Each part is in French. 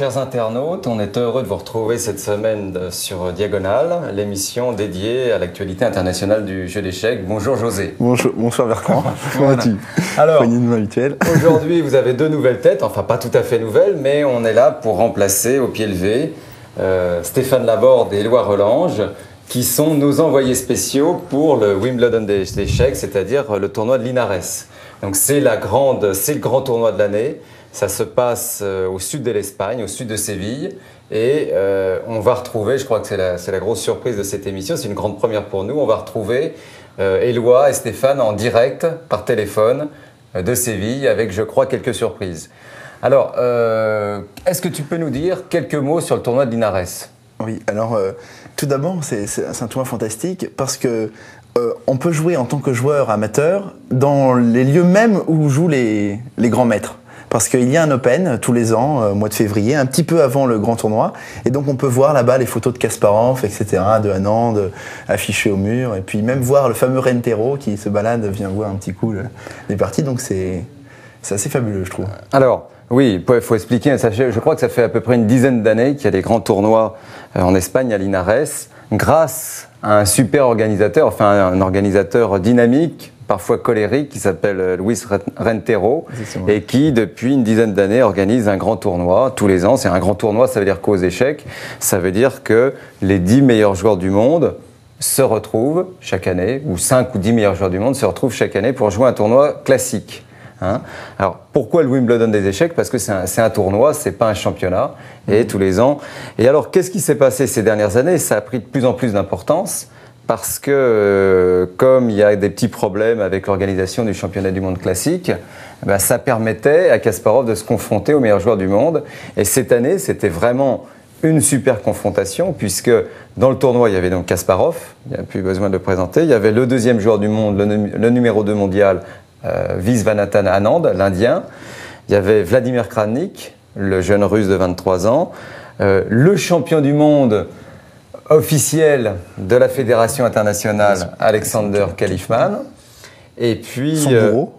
chers internautes, on est heureux de vous retrouver cette semaine sur Diagonale, l'émission dédiée à l'actualité internationale du jeu d'échecs. Bonjour José. Bonjour, bonsoir Bertrand, comment vas-tu? Alors, aujourd'hui vous avez deux nouvelles têtes, enfin pas tout à fait nouvelles, mais on est là pour remplacer au pied levé euh, Stéphane Laborde et Éloi Relange, qui sont nos envoyés spéciaux pour le Wimbledon des échecs, c'est-à-dire le tournoi de Linares. Donc c'est la grande, c'est le grand tournoi de l'année. Ça se passe euh, au sud de l'Espagne, au sud de Séville. Et euh, on va retrouver, je crois que c'est la, grosse surprise de cette émission, c'est une grande première pour nous, on va retrouver euh, Éloi et Stéphane en direct par téléphone de Séville avec, je crois, quelques surprises. Alors, est-ce que tu peux nous dire quelques mots sur le tournoi de Linares? Oui, alors tout d'abord, c'est un tournoi fantastique parce que on peut jouer en tant que joueur amateur dans les lieux mêmes où jouent les grands maîtres parce qu'il y a un Open tous les ans, euh, au mois de février, un petit peu avant le grand tournoi, et donc on peut voir là-bas les photos de Kasparov, etc., de Anand affichées au mur, et puis même voir le fameux Rentero qui se balade, vient voir un petit coup les parties, donc c'est assez fabuleux, je trouve. Alors, oui, il faut expliquer, je crois que ça fait à peu près une dizaine d'années qu'il y a des grands tournois euh, en Espagne, à Linares, grâce à un super organisateur, enfin un organisateur dynamique, parfois colérique, qui s'appelle euh, Luis Rentero, et qui, depuis une dizaine d'années, organise un grand tournoi tous les ans. C'est un grand tournoi, ça veut dire qu'aux échecs, ça veut dire que les dix meilleurs joueurs du monde se retrouvent chaque année, ou cinq ou dix meilleurs joueurs du monde se retrouvent chaque année pour jouer un tournoi classique. Hein. Alors pourquoi le Wimbledon des échecs? Parce que c'est un, un, tournoi, c'est pas un championnat, et mmh. tous les ans. Et alors qu'est-ce qui s'est passé ces dernières années? Ça a pris de plus en plus d'importance parce que euh, comme il y a des petits problèmes avec l'organisation du championnat du monde classique, bah, ça permettait à Kasparov de se confronter aux meilleurs joueurs du monde. Et cette année, c'était vraiment une super confrontation, puisque dans le tournoi, il y avait donc Kasparov, il n'y a plus besoin de le présenter, il y avait le deuxième joueur du monde, le, numéro 2 mondial, euh, Visvanathan Anand, l'Indien, il y avait Vladimir Kramnik, le jeune russe de 23 ans, euh, le champion du monde, officiel de la Fédération internationale, Alexander Kalifman. Et puis. Son euh, bourreau.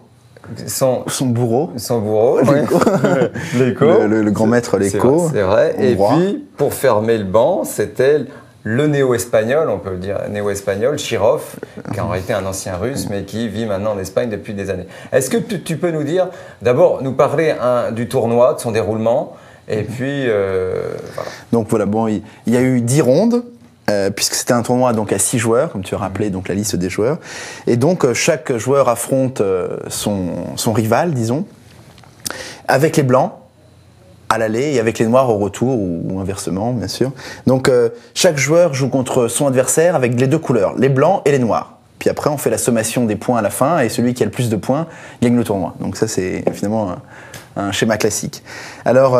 son, son, bourreau. Son bourreau, l'écho. Le, grand maître, l'écho. C'est vrai. Et puis, pour fermer le banc, c'était le néo-espagnol, on peut le dire néo-espagnol, Chirov, qui a été un ancien russe, mais qui vit maintenant en Espagne depuis des années. Est-ce que tu, peux nous dire, d'abord, nous parler du tournoi, de son déroulement, et puis, euh, voilà. Donc voilà, bon, il, il y a eu dix rondes. Euh, puisque c'était un tournoi donc à six joueurs, comme tu as rappelé donc la liste des joueurs, et donc euh, chaque joueur affronte euh, son, rival, disons, avec les blancs à l'aller et avec les noirs au retour ou, inversement bien sûr. Donc chaque joueur joue contre son adversaire avec les deux couleurs, les blancs et les noirs. Puis après on fait la sommation des points à la fin et celui qui a le plus de points gagne le tournoi. Donc ça c'est finalement un, un, schéma classique. Alors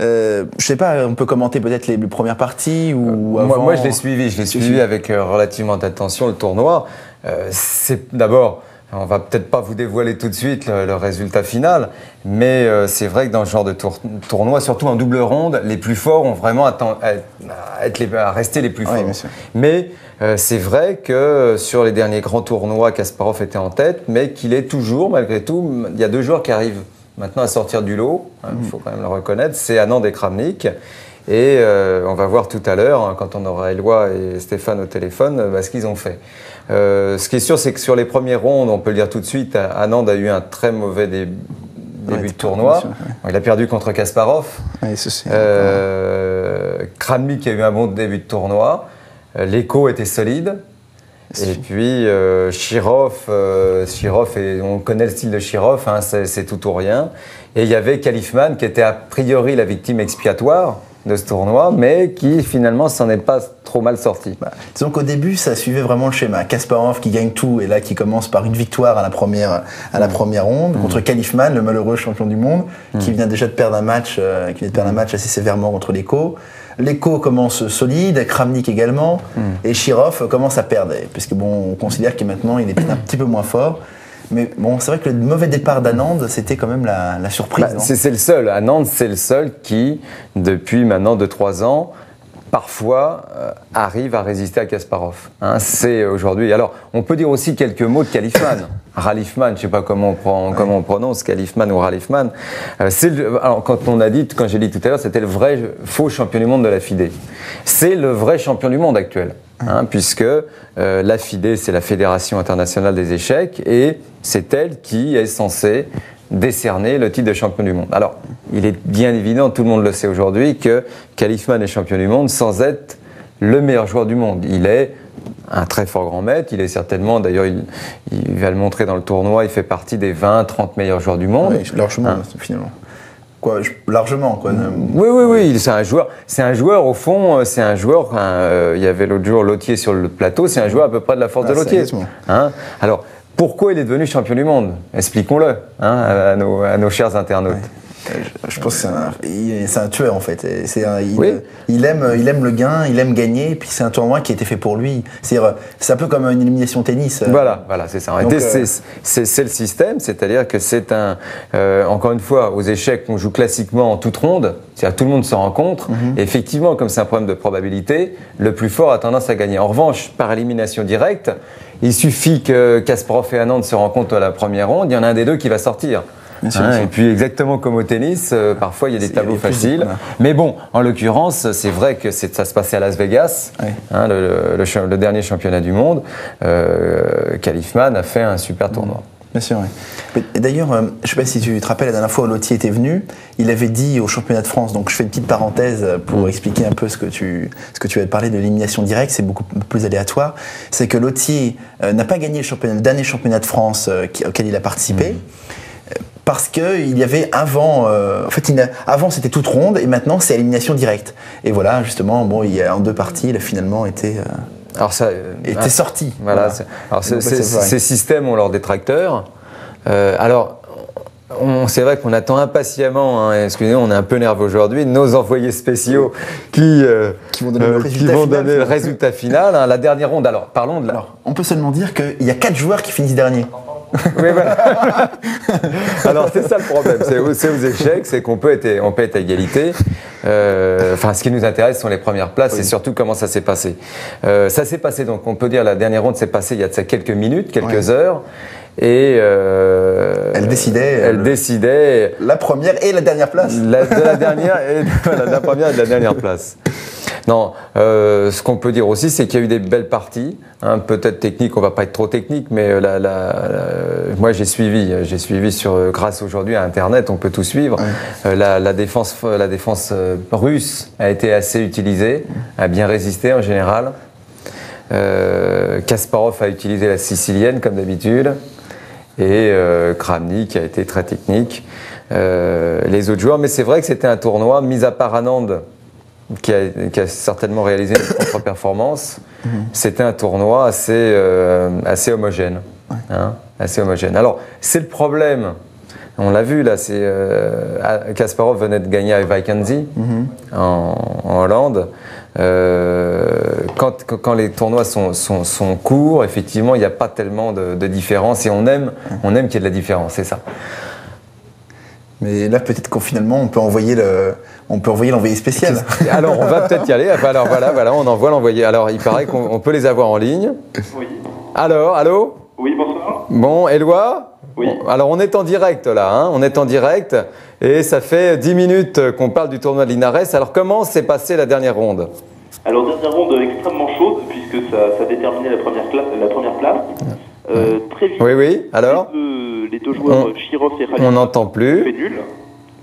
euh, je sais pas, on peut commenter peut-être les, premières parties ou avant... moi, je l'ai suivi, je l'ai suivi avec euh, relativement d'attention le tournoi. Euh, c'est d'abord, on va peut-être pas vous dévoiler tout de suite le, résultat final, mais c'est vrai que dans ce genre de tournoi, surtout en double ronde, les plus forts ont vraiment à, être les, à rester les plus forts. mais c'est vrai que sur les derniers grands tournois, Kasparov était en tête, mais qu'il est toujours, malgré tout, il y a deux joueurs qui arrivent maintenant à sortir du lot, hein, il faut quand même le reconnaître, c'est Anand et Kramnik. Et euh, on va voir tout à l'heure, hein, quand on aura Eloi et Stéphane au téléphone, euh, bah, ce qu'ils ont fait. Euh, ce qui est sûr, c'est que sur les premières rondes, on peut le dire tout de suite, Anand a eu un très mauvais début de tournoi. Il a perdu contre Kasparov. Kramnik a eu un bon début de tournoi. L'écho était solide. Et puis euh, Shirov, euh, et on connaît le style de Shirov, hein, c'est tout ou rien. Et il y avait Kalifman qui était a priori la victime expiatoire, de ce tournoi, mais qui finalement s'en est pas trop mal sorti. Bah, disons qu'au début, ça suivait vraiment le schéma. Kasparov qui gagne tout et là qui commence par une victoire à la première, à la mm. première ronde mm. contre Kalifman, le malheureux champion du monde, qui mm. vient déjà de perdre un match, euh, qui vient de perdre un match assez sévèrement contre l'Eco. L'Eco commence solide, Kramnik également, et Shirov commence à perdre, puisque bon, on considère que maintenant il est un petit peu moins fort. Mais bon, c'est vrai que le mauvais départ d'Anand, c'était quand même la, surprise. Bah, c'est le seul. Anand, c'est le seul qui, depuis maintenant 2-3 ans, parfois euh, arrive à résister à Kasparov. Hein, c'est aujourd'hui. Alors, on peut dire aussi quelques mots de Kalifman. Ralifman, je ne sais pas comment on, comment on prononce, Kalifman ou Ralifman. Euh, alors, quand on a dit, quand j'ai dit tout à l'heure, c'était le vrai faux champion du monde de la FIDE. C'est le vrai champion du monde actuel. Hein, puisque euh, la FIDE, c'est la Fédération internationale des échecs, et c'est elle qui est censée décerner le titre de champion du monde. Alors, il est bien évident, tout le monde le sait aujourd'hui, que Kalifman est champion du monde sans être le meilleur joueur du monde. Il est un très fort grand maître, il est certainement, d'ailleurs, il, va le montrer dans le tournoi, il fait partie des 20-30 meilleurs joueurs du monde. Oui, largement, hein. finalement. Quoi, largement, quoi. Oui, oui, oui, c'est un joueur. C'est un joueur, au fond, euh, c'est un joueur. Euh, il y avait l'autre jour Lotier sur le plateau, c'est un joueur à peu près de la force de Lotier. Hein Alors, pourquoi il est devenu champion du monde? Expliquons-le hein, à, nos, chers internautes. Je pense que c'est un, tueur en fait. C'est il, aime, il aime le gain, il aime gagner, puis c'est un tournoi qui a été fait pour lui. C'est un peu comme une élimination tennis. Voilà, voilà, c'est ça. Euh, c'est le système, c'est-à-dire que c'est un. Euh, encore une fois, aux échecs, on joue classiquement en toute ronde, c'est-à-dire tout le monde se rencontre. Mhm. et effectivement, comme c'est un problème de probabilité, le plus fort a tendance à gagner. En revanche, par élimination directe, il suffit que Kasparov et Anand se rencontrent à la première ronde, il y en a un des deux qui va sortir. Hein, et puis exactement comme au tennis, euh, parfois il y a des tableaux faciles. Mais bon, en l'occurrence, c'est vrai que ça se passait à Las Vegas, hein, le, dernier championnat du monde. Euh, Kalifman a fait un super tournoi. Bien sûr, oui. D'ailleurs, euh, je ne sais pas si tu te rappelles, la dernière fois où Lotti était venu, il avait dit au championnat de France, donc je fais une petite parenthèse pour expliquer un peu ce que tu, ce que tu as parlé de l'élimination directe, c'est beaucoup plus aléatoire, c'est que Lotti n'a pas gagné le, championnat, le dernier championnat de France auquel il a participé. Mm parce qu'il y avait avant, euh, en fait, avant c'était toute ronde et maintenant c'est élimination directe. Et voilà, justement, bon, il y a en deux parties, il a finalement été. Euh, alors ça, euh, était sorti. Voilà. Alors ces systèmes ont leurs détracteurs. alors. C'est vrai qu'on attend impatiemment, hein, excusez-moi, on est un peu nerveux aujourd'hui, nos envoyés spéciaux qui, qui vont donner le résultat, final. Hein. la dernière ronde, alors parlons de la... Alors, on peut seulement dire qu'il y a quatre joueurs qui finissent dernier. Voilà. Alors c'est ça le problème, c'est aux échecs, c'est qu'on peut être, on peut être à égalité. Euh, enfin, ce qui nous intéresse sont les premières places et surtout comment ça s'est passé. Euh, ça s'est passé donc, on peut dire la dernière ronde s'est passée il y a de ça quelques minutes, quelques heures. Et euh, elle décidait. Elle décidait. La première et la dernière place. La, de la dernière et voilà, la première et de la dernière place. Non, euh, ce qu'on peut dire aussi, c'est qu'il y a eu des belles parties. Hein, Peut-être technique, on va pas être trop technique, mais euh, la, la, moi j'ai suivi, j'ai suivi sur euh, grâce aujourd'hui à Internet, on peut tout suivre. Euh, la, défense, la défense russe a été assez utilisée, a bien résisté en général. Kasparov a utilisé la sicilienne comme d'habitude et Kramnik a été très technique. les autres joueurs, mais c'est vrai que c'était un tournoi, mis à part Anand, qui a, certainement réalisé une contre-performance. Mhm. C'était un tournoi assez, euh, assez homogène. Hein, assez homogène. Alors, c'est le problème. On l'a vu là, c'est euh, Kasparov venait de gagner avec Vikenzi mhm. en, Hollande. Euh, quand, quand, les tournois sont, sont, sont courts, effectivement, il n'y a pas tellement de, de différence et on aime, on aime qu'il y ait de la différence, c'est ça. Mais là, peut-être qu'on finalement, on peut envoyer le, on peut envoyer l'envoyé spécial. Alors, on va peut-être y aller. Alors voilà, voilà, on envoie l'envoyé. Alors, il paraît qu'on peut les avoir en ligne. Oui. Alors, allô? Oui, bonsoir. Bon, Éloi? Oui. alors, on est en direct là. Hein on est en direct et ça fait 10 minutes qu'on parle du tournoi de Linares. Alors, comment s'est passée la dernière ronde? Alors, dernière ronde extrêmement chaude puisque ça, ça déterminait la première, la première place. Euh, très vite. Oui, oui. Alors? les deux joueurs, Chirov et On n'entend plus.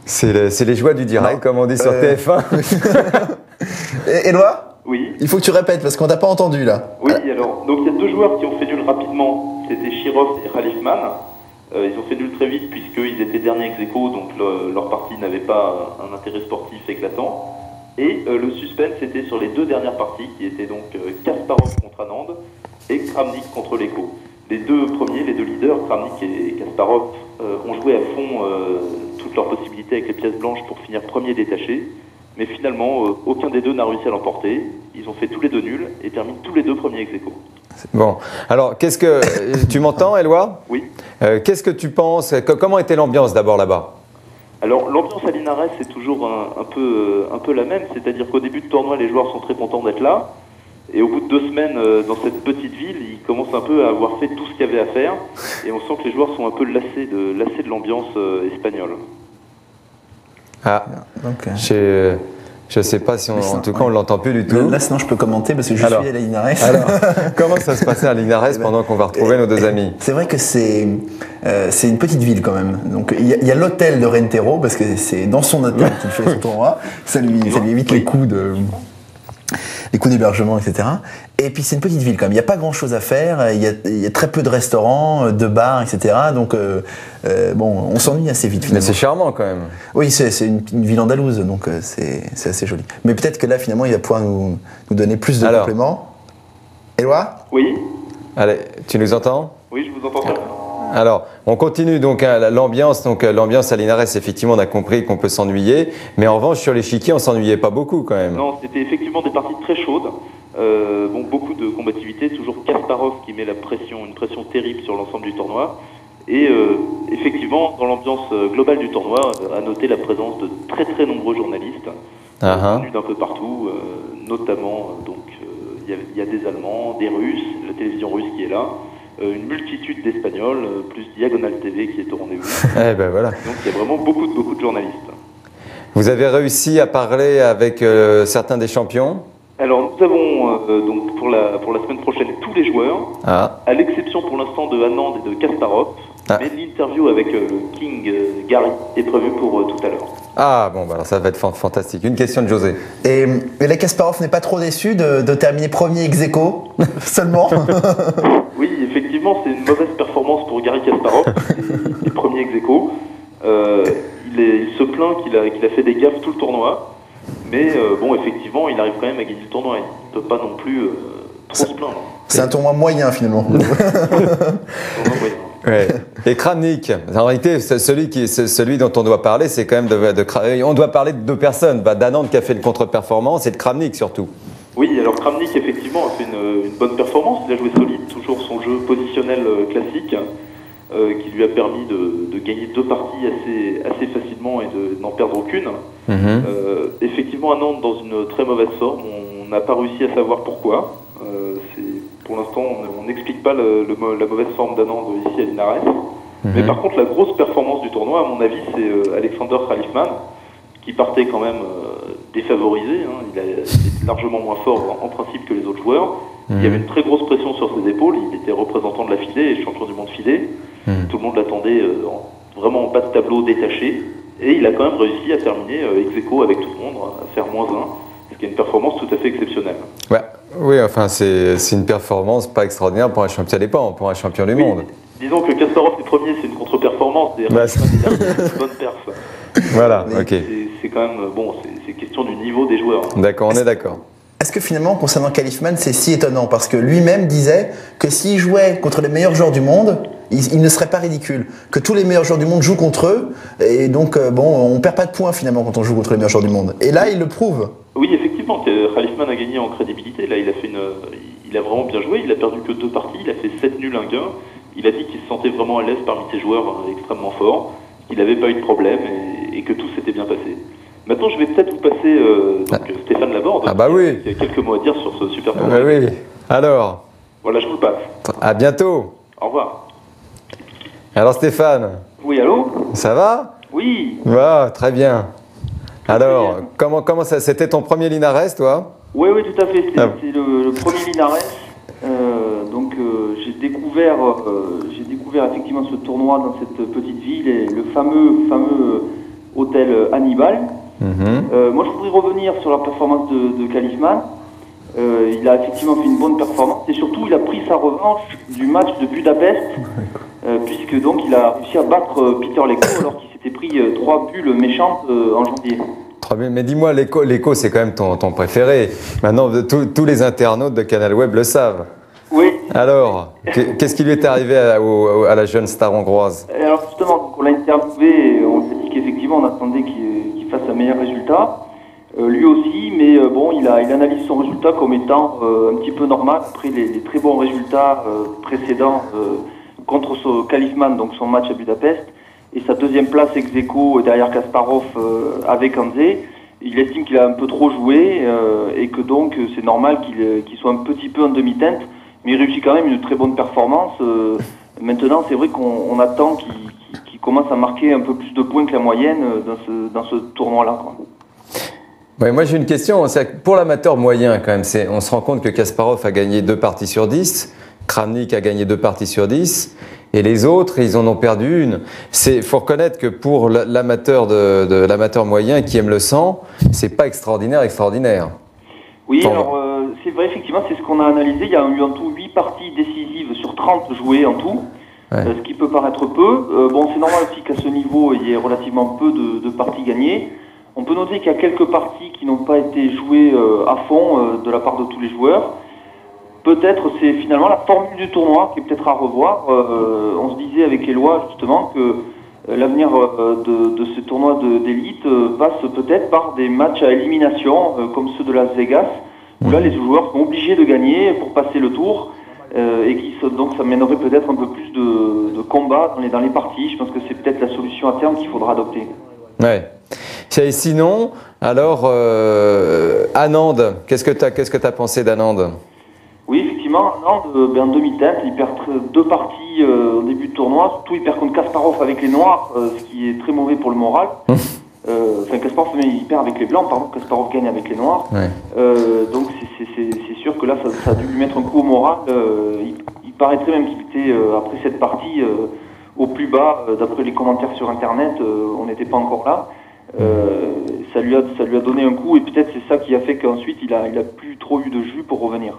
C'est les joies du direct, comme on dit sur TF1. Éloi Oui. Il faut que tu répètes parce qu'on t'a pas entendu là. Oui, alors, donc il y a deux joueurs qui ont fait nul rapidement. C'était Chirov et Khalifman. Euh, ils ont fait nul très vite puisqu'ils étaient derniers ex aequo, donc leur partie n'avait pas un intérêt sportif éclatant. Et euh, le suspense était sur les deux dernières parties, qui étaient donc euh, Kasparov contre Anand et Kramnik contre Leko. Les deux premiers, les deux leaders, Kramnik et Kasparov, euh, ont joué à fond euh, toutes leurs possibilités avec les pièces blanches pour finir premier détaché. Mais finalement, euh, aucun des deux n'a réussi à l'emporter. Ils ont fait tous les deux nuls et terminent tous les deux premiers ex aequo. Bon, alors qu'est-ce que tu m'entends, Eloi Oui. Qu'est-ce que tu penses? Que- Comment était l'ambiance d'abord là-bas? Alors l'ambiance à Linares c'est toujours un, un peu, un peu la même, c'est-à-dire qu'au début de tournoi les joueurs sont très contents d'être là, et au bout de deux semaines euh, dans cette petite ville, ils commencent un peu à avoir fait tout ce qu'il y avait à faire, et on sent que les joueurs sont un peu lassés de, lassés de l'ambiance euh, espagnole. Ah, Donc, euh, je je sais pas si on, en tout cas ouais. on l'entend plus du tout. Là, sinon, je peux commenter parce que je Alors. suis à la Linares. Alors, comment ça se passait à Linares ben, pendant qu'on va retrouver nos deux amis C'est vrai que c'est euh, c'est une petite ville quand même. Donc il y a, il y a l'hôtel de Rentero parce que c'est dans son hôtel qu'il fait son tournoi. Ça lui, ça lui évite les coûts de les coûts d'hébergement, etc. Et puis c'est une petite ville quand même. Il n'y a pas grand chose à faire. Il y a, il y a très peu de restaurants, de bars, etc. Donc euh, euh, bon, on s'ennuie assez vite Mais finalement. c'est charmant quand même. Oui, c'est une, une ville andalouse, donc euh, c'est c'est assez joli. Mais peut-être que là finalement il va pouvoir nous, nous donner plus de Alors. compléments. Éloi? Oui Allez, tu nous entends? Oui, je vous entends bien. Alors, on continue donc hein, l'ambiance. Donc euh, l'ambiance à Linares, effectivement, on a compris qu'on peut s'ennuyer, mais en revanche sur l'échiquier, on s'ennuyait pas beaucoup quand même. Non, c'était effectivement des parties très chaudes. Euh, bon, beaucoup de combativité, toujours Kasparov qui met la pression, une pression terrible sur l'ensemble du tournoi. Et euh, effectivement, dans l'ambiance euh, globale du tournoi, à noter la présence de très très nombreux journalistes ah. venus d'un peu partout, euh, notamment donc il y a- il y, a des Allemands, des Russes, la télévision russe qui est là, une multitude d'Espagnols, euh, plus Diagonal TV qui est au rendez-vous. Eh ben voilà. Donc il y a vraiment beaucoup de beaucoup de journalistes. Vous avez réussi à parler avec euh, certains des champions? Alors nous avons euh, donc pour la pour la semaine prochaine tous les joueurs. Ah, à l'exception pour l'instant de Anand et de Kasparov. Ah. Mais l'interview avec euh, le King euh, Gary est prévue pour euh, tout à l'heure. ah bon, bah alors ça va être fan- fantastique. Une question de José. Et, et la Kasparov n'est pas trop déçu de, de terminer premier ex aequo seulement? Oui, effectivement, c'est une mauvaise performance pour Gary Kasparov, les, premiers ex aequo. Euh, il, est- il se plaint qu'il a, qu'il a fait des gaffes tout le tournoi. Mais euh, bon, effectivement, il arrive quand même à gagner le tournoi. Il ne peut pas non plus euh, trop se plaindre. C'est un tournoi moyen finalement. Ouais. Et Kramnik, en réalité, celui, qui, c'est celui dont on doit parler, c'est quand même de, de On doit parler de deux personnes, bah, d'Anand qui a fait une contre-performance et de Kramnik surtout. Oui, alors Kramnik, effectivement, a fait une, une bonne performance. Il a joué solide, toujours son jeu positionnel euh, classique, euh, qui lui a permis de, de gagner deux parties assez, assez facilement et de n'en perdre aucune. Mhm. Euh, effectivement, à Nantes, dans une très mauvaise forme, on n'a pas réussi à savoir pourquoi. Euh, pour l'instant, on n'explique pas le- le mo- la mauvaise forme d'Anand ici à Linares. Mais par contre, la grosse performance du tournoi, à mon avis, c'est Alexander Khalifman, qui partait quand même défavorisé. hein. Il, a- il est largement moins fort en, principe que les autres joueurs. Il y avait une très grosse pression sur ses épaules. Il était représentant de la FIDE et champion du monde FIDE. Mhm. Tout le monde l'attendait euh, en- vraiment en bas de tableau détaché. Et il a quand même réussi à terminer euh, ex aequo avec tout le monde, à faire moins 1, ce qui est une performance tout à fait exceptionnelle. Ouais. Oui, enfin, c'est une performance pas extraordinaire pour un champion, ça dépend, pour un champion du Oui, monde. Disons que Kasparov est premier, c'est une contre-performance. et Bah, une bonne perf. Voilà, Mais- ok. C'est- quand même, bon, c'est- question du niveau des joueurs. D'accord, on est d'accord. Est-ce que finalement, concernant Kalifman, c'est si étonnant? Parce que lui-même disait que s'il jouait contre les meilleurs joueurs du monde, il, il ne serait pas ridicule. Que tous les meilleurs joueurs du monde jouent contre eux, et donc, euh, bon, on perd pas de points finalement quand on joue contre les meilleurs joueurs du monde. Et là, il le prouve. Oui, effectivement, que Khalifman a gagné en crédibilité. Là, il a fait une, il a vraiment bien joué. Il a perdu que deux parties. Il a fait 7 nuls, un gain. Il a dit qu'il se sentait vraiment à l'aise parmi ses joueurs euh, extrêmement forts, qu'il n'avait pas eu de problème et, et que tout s'était bien passé. Maintenant, je vais peut-être vous passer euh, donc, euh, Stéphane Laborde, Ah bah oui. qui a quelques mots à dire sur ce super Ah bah oui. Alors, Voilà, je vous le passe. à bientôt. Au revoir. Alors Stéphane, Oui, allô? Ça va? Oui, Ouais, très bien. Alors, bien. comment, comment ça C'était ton premier Linares, toi? Oui, oui, tout à fait. C'est Ah. le, le premier Linares. Euh, donc, euh, j'ai découvert, découvert effectivement ce tournoi dans cette petite ville et le fameux, fameux hôtel Hannibal. Mhm. Euh, moi, je voudrais revenir sur la performance de, de Kalifman. Euh, il a effectivement fait une bonne performance et surtout, il a pris sa revanche du match de Budapest, euh, puisque donc il a réussi à battre euh, Peter Leko alors qu'il s'était pris euh, trois bulles méchantes euh, en janvier. Mais dis-moi, l'écho, c'est quand même ton, ton préféré. Maintenant, tous les internautes de Canal Web le savent. Oui. Alors, qu'est-ce qui lui est arrivé à, à, la jeune star hongroise? Alors justement, on l'a interviewé, on s'est dit qu'effectivement on attendait qu'il fasse un meilleur résultat. Euh, lui aussi, mais euh, bon, il, a, il analyse son résultat comme étant euh, un petit peu normal après les, très bons résultats précédents contre ce Kalifman, donc son match à Budapest, et sa deuxième place ex aequo derrière Kasparov avec Anze. Il estime qu'il a un peu trop joué et que donc c'est normal qu'il soit un petit peu en demi-teinte, mais il réussit quand même une très bonne performance. maintenant, c'est vrai qu'on attend qu'il commence à marquer un peu plus de points que la moyenne dans ce, dans ce tournoi-là moi j'ai une question. Pour l'amateur moyen, quand même, on se rend compte que Kasparov a gagné deux parties sur dix, Kramnik a gagné deux parties sur dix, et les autres, ils en ont perdu une. Il faut reconnaître que pour l'amateur de, l'amateur moyen qui aime le sang, c'est pas extraordinaire, extraordinaire. Oui, alors euh, c'est vrai, effectivement, c'est ce qu'on a analysé. Il y a eu en tout 8 parties décisives sur 30 jouées en tout. Euh, ce qui peut paraître peu. Euh, bon, c'est normal aussi qu'à ce niveau, il y ait relativement peu de, de parties gagnées. On peut noter qu'il y a quelques parties qui n'ont pas été jouées euh, à fond de la part de tous les joueurs. Peut-être c'est finalement la formule du tournoi qui est peut-être à revoir. On se disait avec lois justement que l'avenir de, ce tournoi d'élite passe peut-être par des matchs à élimination comme ceux de Las Vegas, où là les joueurs sont obligés de gagner pour passer le tour. et qui donc ça mènerait peut-être un peu plus de, de combat dans les, dans les parties. Je pense que c'est peut-être la solution à terme qu'il faudra adopter. Ouais. Et sinon, alors, euh, Anand, qu'est-ce que tu as, qu'est-ce que as pensé d'Anand? Oui, effectivement, Anand, euh, ben, en demi-teinte, il perd deux parties euh, au début de tournoi. Surtout, il perd contre Kasparov avec les Noirs, euh, ce qui est très mauvais pour le moral. Hum. Enfin, Kasparov, il perd avec les Blancs, pardon, Kasparov gagne avec les Noirs. donc, c'est sûr que là, ça, a dû lui mettre un coup au moral. Il, il, paraîtrait même qu'il était, après cette partie, au plus bas. D'après les commentaires sur Internet, on n'était pas encore là. Euh, ça, lui a, ça lui a donné un coup et peut-être c'est ça qui a fait qu'ensuite il a, il a plus trop eu de jus pour revenir.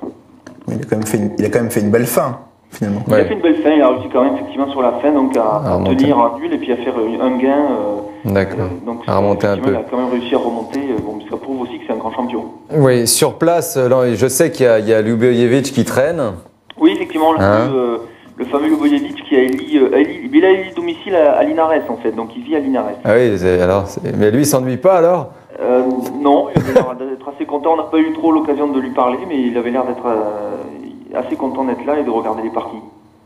Il a quand même fait il a quand même fait une belle fin. Finalement. Il a fait une belle fin, il a réussi quand même effectivement sur la fin donc à, tenir un nul et puis à faire un gain. Euh, D'accord. Euh, donc à remonter un peu. Il a quand même réussi à remonter, bon, ça prouve aussi que c'est un grand champion. Oui, sur place, je sais qu'il y a, a qui traîne. Oui, effectivement, hein le fameux Lubojevic qui a éli, euh, il a éli domicile à, Linares en fait, donc il vit à Linares. Ah oui, alors, mais lui il s'ennuie pas alors? Euh, Non, il avait l'air d'être assez content. On n'a pas eu trop l'occasion de lui parler, mais il avait l'air d'être euh, assez content d'être là et de regarder les parties.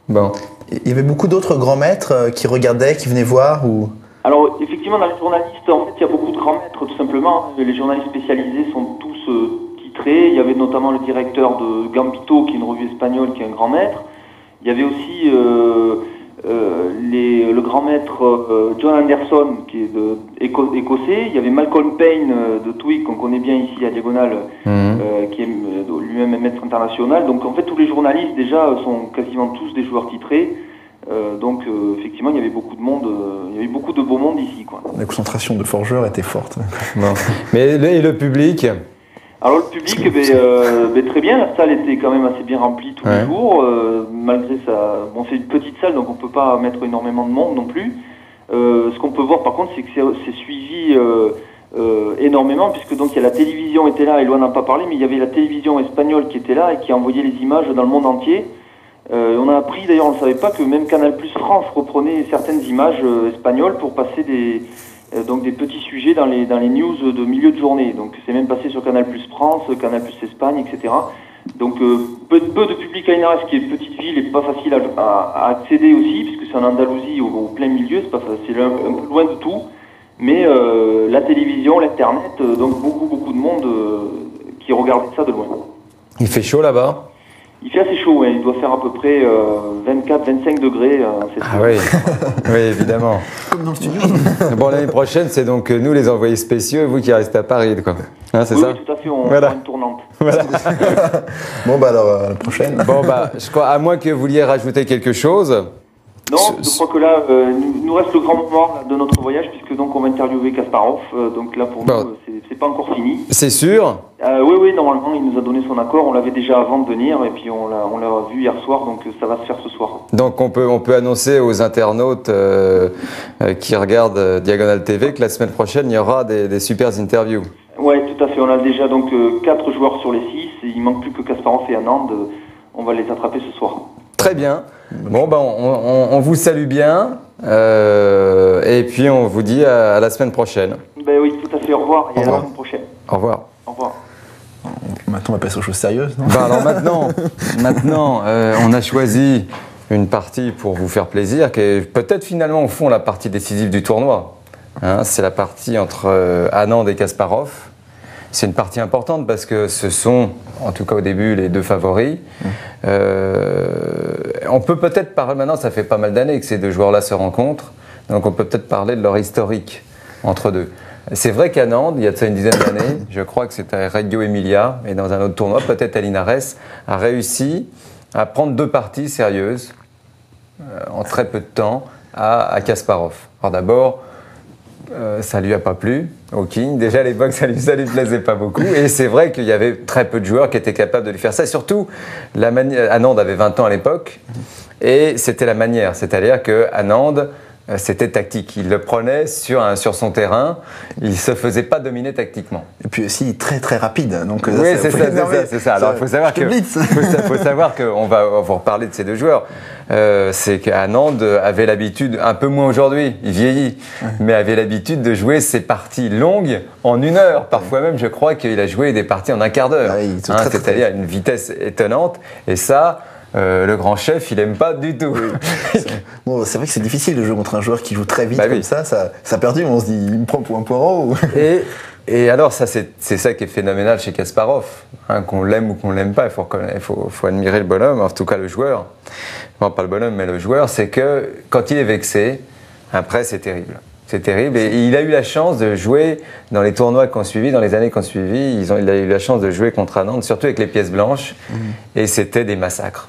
Bon. Il y avait beaucoup d'autres grands maîtres qui regardaient, qui venaient voir ou? Alors effectivement, dans les journalistes, en fait, il y a beaucoup de grands maîtres tout simplement. Les journalistes spécialisés sont tous titrés. Il y avait notamment le directeur de Gambito, qui est une revue espagnole, qui est un grand maître. Il y avait aussi euh, euh, le grand maître euh, John Anderson, qui est de, écossais. Il y avait Malcolm Payne de Twig, qu'on connaît bien ici à Diagonale, mhm. qui est lui-même maître international. Donc en fait, tous les journalistes déjà sont quasiment tous des joueurs titrés. donc effectivement, il y avait beaucoup de monde, il y avait beaucoup de beau monde ici. Quoi. La concentration de forgeurs était forte. Mais et le public alors le public, eh ben, euh, ben, très bien, la salle était quand même assez bien remplie tous les jours, euh, malgré ça. Bon, c'est une petite salle, donc on peut pas mettre énormément de monde non plus. Euh, ce qu'on peut voir par contre, c'est que c'est suivi énormément, puisque donc il y a la télévision était là, et Loin n'a pas parlé, mais il y avait la télévision espagnole qui était là et qui envoyait les images dans le monde entier. on a appris, d'ailleurs, on ne savait pas que même Canal Plus France reprenait certaines images espagnoles pour passer des, donc des petits sujets dans les, dans les news de milieu de journée. Donc c'est même passé sur Canal Plus France, Canal Plus Espagne, etc. Donc euh, peu, de public à Linares, qui est petite ville et pas facile à, accéder aussi, puisque c'est en Andalousie au, plein milieu, c'est, pas, c'est un, peu loin de tout. Mais euh, la télévision, l'internet, donc beaucoup beaucoup de monde qui regarde ça de loin. Il fait chaud là-bas? Il fait assez chaud, il doit faire à peu près 24-25 euh, degrés. Euh, ah oui. oui, évidemment. Comme dans le studio. bon, l'année prochaine, c'est donc euh, nous les envoyés spéciaux et vous qui restez à Paris, quoi. Hein, c'est oui, ça tout à fait, on voilà. une tournante. Voilà. bon, bah alors, la prochaine. Bon, bah, je crois, à moins que vous vouliez rajouter quelque chose. Non, je crois que là, il nous reste le grand moment de notre voyage, puisque donc on va interviewer Kasparov. donc là, pour nous, c'est pas encore fini. C'est sûr Euh, oui, oui, normalement, il nous a donné son accord. On l'avait déjà avant de venir, et puis on l'a, vu hier soir, donc euh, ça va se faire ce soir. Donc on peut, on peut annoncer aux internautes euh, qui regardent Diagonal TV que la semaine prochaine, il y aura des, des super interviews. Ouais, tout à fait. On a déjà donc euh, quatre joueurs sur les six. Et il manque plus que Kasparov et Anand. On va les attraper ce soir. Très bien. Bon, ben, on, on- on vous salue bien. euh, et puis on vous dit à, à la semaine prochaine. Ben oui, tout à fait. Au revoir et Au à la revoir. semaine prochaine. Au revoir. Au revoir. Maintenant, on va passer aux choses sérieuses, non? Ben, alors maintenant, maintenant euh, on a choisi une partie pour vous faire plaisir, qui est peut-être finalement au fond la partie décisive du tournoi. Hein, c'est la partie entre euh, Anand et Kasparov. C'est une partie importante parce que ce sont, en tout cas au début, les deux favoris. Euh, on peut peut-être parler, maintenant ça fait pas mal d'années que ces deux joueurs-là se rencontrent, donc on peut peut-être parler de leur historique entre deux. C'est vrai qu'à il y a de ça une dizaine d'années, je crois que c'était à Reggio Emilia, et dans un autre tournoi, peut-être à Linares, a réussi à prendre deux parties sérieuses euh, en très peu de temps à, Kasparov. Alors d'abord, euh, ça lui a pas plu au King. Déjà à l'époque, ça lui, lui plaisait pas beaucoup. Et c'est vrai qu'il y avait très peu de joueurs qui étaient capables de lui faire ça. Et surtout, Anand avait 20 ans à l'époque. Et c'était la manière. C'est-à-dire que Anand, c'était tactique. Il le prenait sur, un- sur son terrain. Il se faisait pas dominer tactiquement. Et puis aussi très très rapide. Donc, euh, Oui, c'est ça, c'est ça. Alors, il faut savoir que, faut, faut savoir qu'on va, on va reparler de ces deux joueurs. Euh, c'est qu'Anand avait l'habitude, un peu moins aujourd'hui, il vieillit, mais avait l'habitude de jouer ses parties longues en une heure. Parfois même, je crois qu'il a joué des parties en un quart d'heure. Ah sont Hein, C'est-à-dire à une vitesse étonnante. Et ça, euh, le grand chef, il aime pas du tout. Bon, c'est vrai que c'est difficile de jouer contre un joueur qui joue très vite Bah comme oui. ça, ça. Ça a perdu, on se dit, il me prend pour un poireau. ou- Et, et alors, ça, c'est ça qui est phénoménal chez Kasparov. Hein, qu'on l'aime ou qu'on l'aime pas, il faut, il faut, faut admirer le bonhomme, en tout cas le joueur. Bon, pas le bonhomme, mais le joueur, c'est que quand il est vexé, après, c'est terrible. C'est terrible. Et il a eu la chance de jouer dans les tournois qui ont suivi, dans les années qui ont suivi. Ils ont, il a eu la chance de jouer contre Anand, surtout avec les pièces blanches. Et c'était des massacres.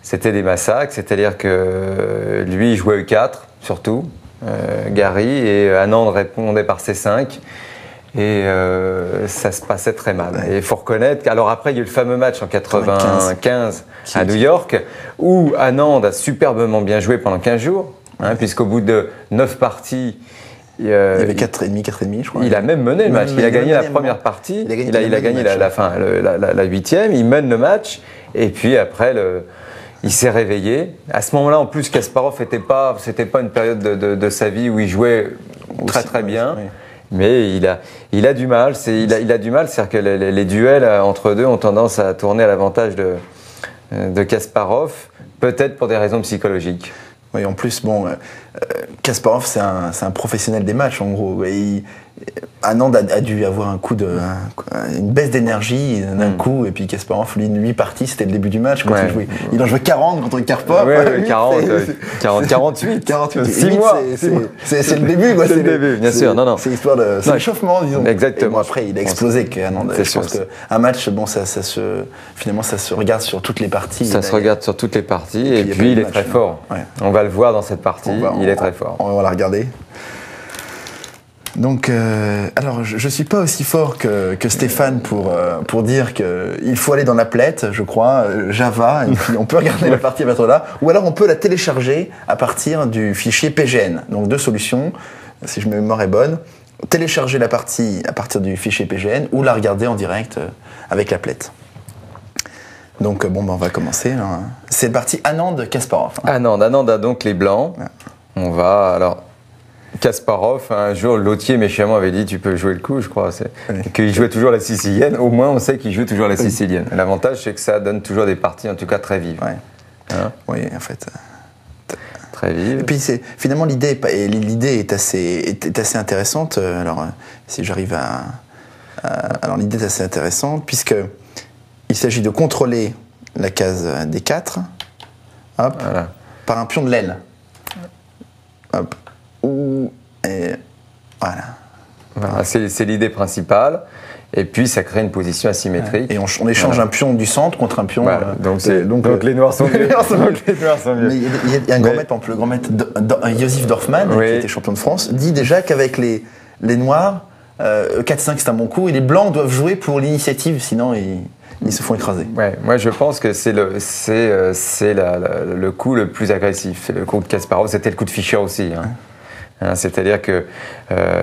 C'était des massacres, c'est-à-dire que lui, il jouait E4, surtout, euh, Gary, et Anand répondait par C5. Et euh, ça se passait très mal. Et il faut reconnaître Alors après, il y a eu le fameux match en 95 à New York, où Anand a superbement bien joué pendant 15 jours, hein, puisqu'au bout de 9 parties, euh, Il avait 4,5, 4,5, je crois. il a même mené le match. Il a gagné la première moment. partie. Il a gagné- il a, il a il a mené gagné le la, fin, le- la, huitième. Il mène le match. Et puis après, le, il s'est réveillé. À ce moment-là, en plus, Kasparov n'était pas, c'était pas une période de, de- de sa vie où il jouait très très bien. Mais il a, il a du mal. C'est, il, a, il a du mal. C'est-à-dire que les, duels euh, entre deux ont tendance à tourner à l'avantage de, euh, de Kasparov, peut-être pour des raisons psychologiques. Oui, en plus, bon, euh, euh, Kasparov, c'est un, professionnel des matchs, en gros. Et Anand a, a dû avoir un coup de, un- une baisse d'énergie d'un coup, et puis Kasparov, lui, une 8 parties, c'était le début du match. Quand Hmm. Ouais. il, jouait. il en jouait 40 contre Karpov. Ouais, ouais, Huit, 40, c'est- euh, c'est- 40, 48. 48, Six Huit, mois, c'est- le début, quoi. C'est le début, bien sûr, non, non. C'est l'histoire de. C'est l'échauffement, disons. exactement. Et bon, après, il a explosé, qu'Anand. C'est Je sûr, pense qu'un match, bon, ça, ça se. Finalement, ça se regarde sur toutes les parties. Ça se regarde sur toutes les parties Et puis, il est très hein. fort. Ouais. On va le voir dans cette partie, il est très fort. On va la regarder. Donc, euh, alors, je ne suis pas aussi fort que, que Stéphane pour, euh, pour dire qu'il faut aller dans l'applet, je crois, euh, Java, et puis on peut regarder la partie à partir de là, ou alors on peut la télécharger à partir du fichier PGN. Donc, deux solutions, si je me mémoire est bonne. Télécharger la partie à partir du fichier PGN ou la regarder en direct avec l'applet. Donc, bon, ben, on va commencer. hein. C'est parti Anand Kasparov. hein. Anand, Anand a donc les blancs. On va alors. Kasparov, un jour, Lautier méchamment avait dit Tu peux jouer le coup, je crois. c'est- Oui. Qu'il jouait toujours la sicilienne. Au moins, on sait qu'il joue toujours la sicilienne. L'avantage, c'est que ça donne toujours des parties, en tout cas très vives. Ouais. Hein Oui, en fait. très vives. Et puis c'est finalement l'idée est assez est, est assez intéressante. euh, Alors euh, si j'arrive à, à- alors l'idée est assez intéressante puisque il s'agit de contrôler la case euh, des 4 hop Voilà. par un pion de l'aile. Hop. Et voilà. Voilà, c'est l'idée principale. Et puis, ça crée une position asymétrique. Et on, on échange Voilà. un pion du centre contre un pion. Voilà, euh, donc, donc, euh, les noirs sont les mieux. noirs sont Donc les noirs sont mieux. Mais il y a- un grand maître, le grand maître Do- Joseph Dorfman, Oui. qui était champion de France, dit déjà qu'avec les, les noirs, euh, 4-5 c'est un bon coup, et les blancs doivent jouer pour l'initiative, sinon ils, ils se font écraser. Ouais, moi je pense que c'est le, c'est, euh, le coup le plus agressif. Le coup de Kasparov, c'était le coup de Fischer aussi. hein. Hein, c'est-à-dire que euh,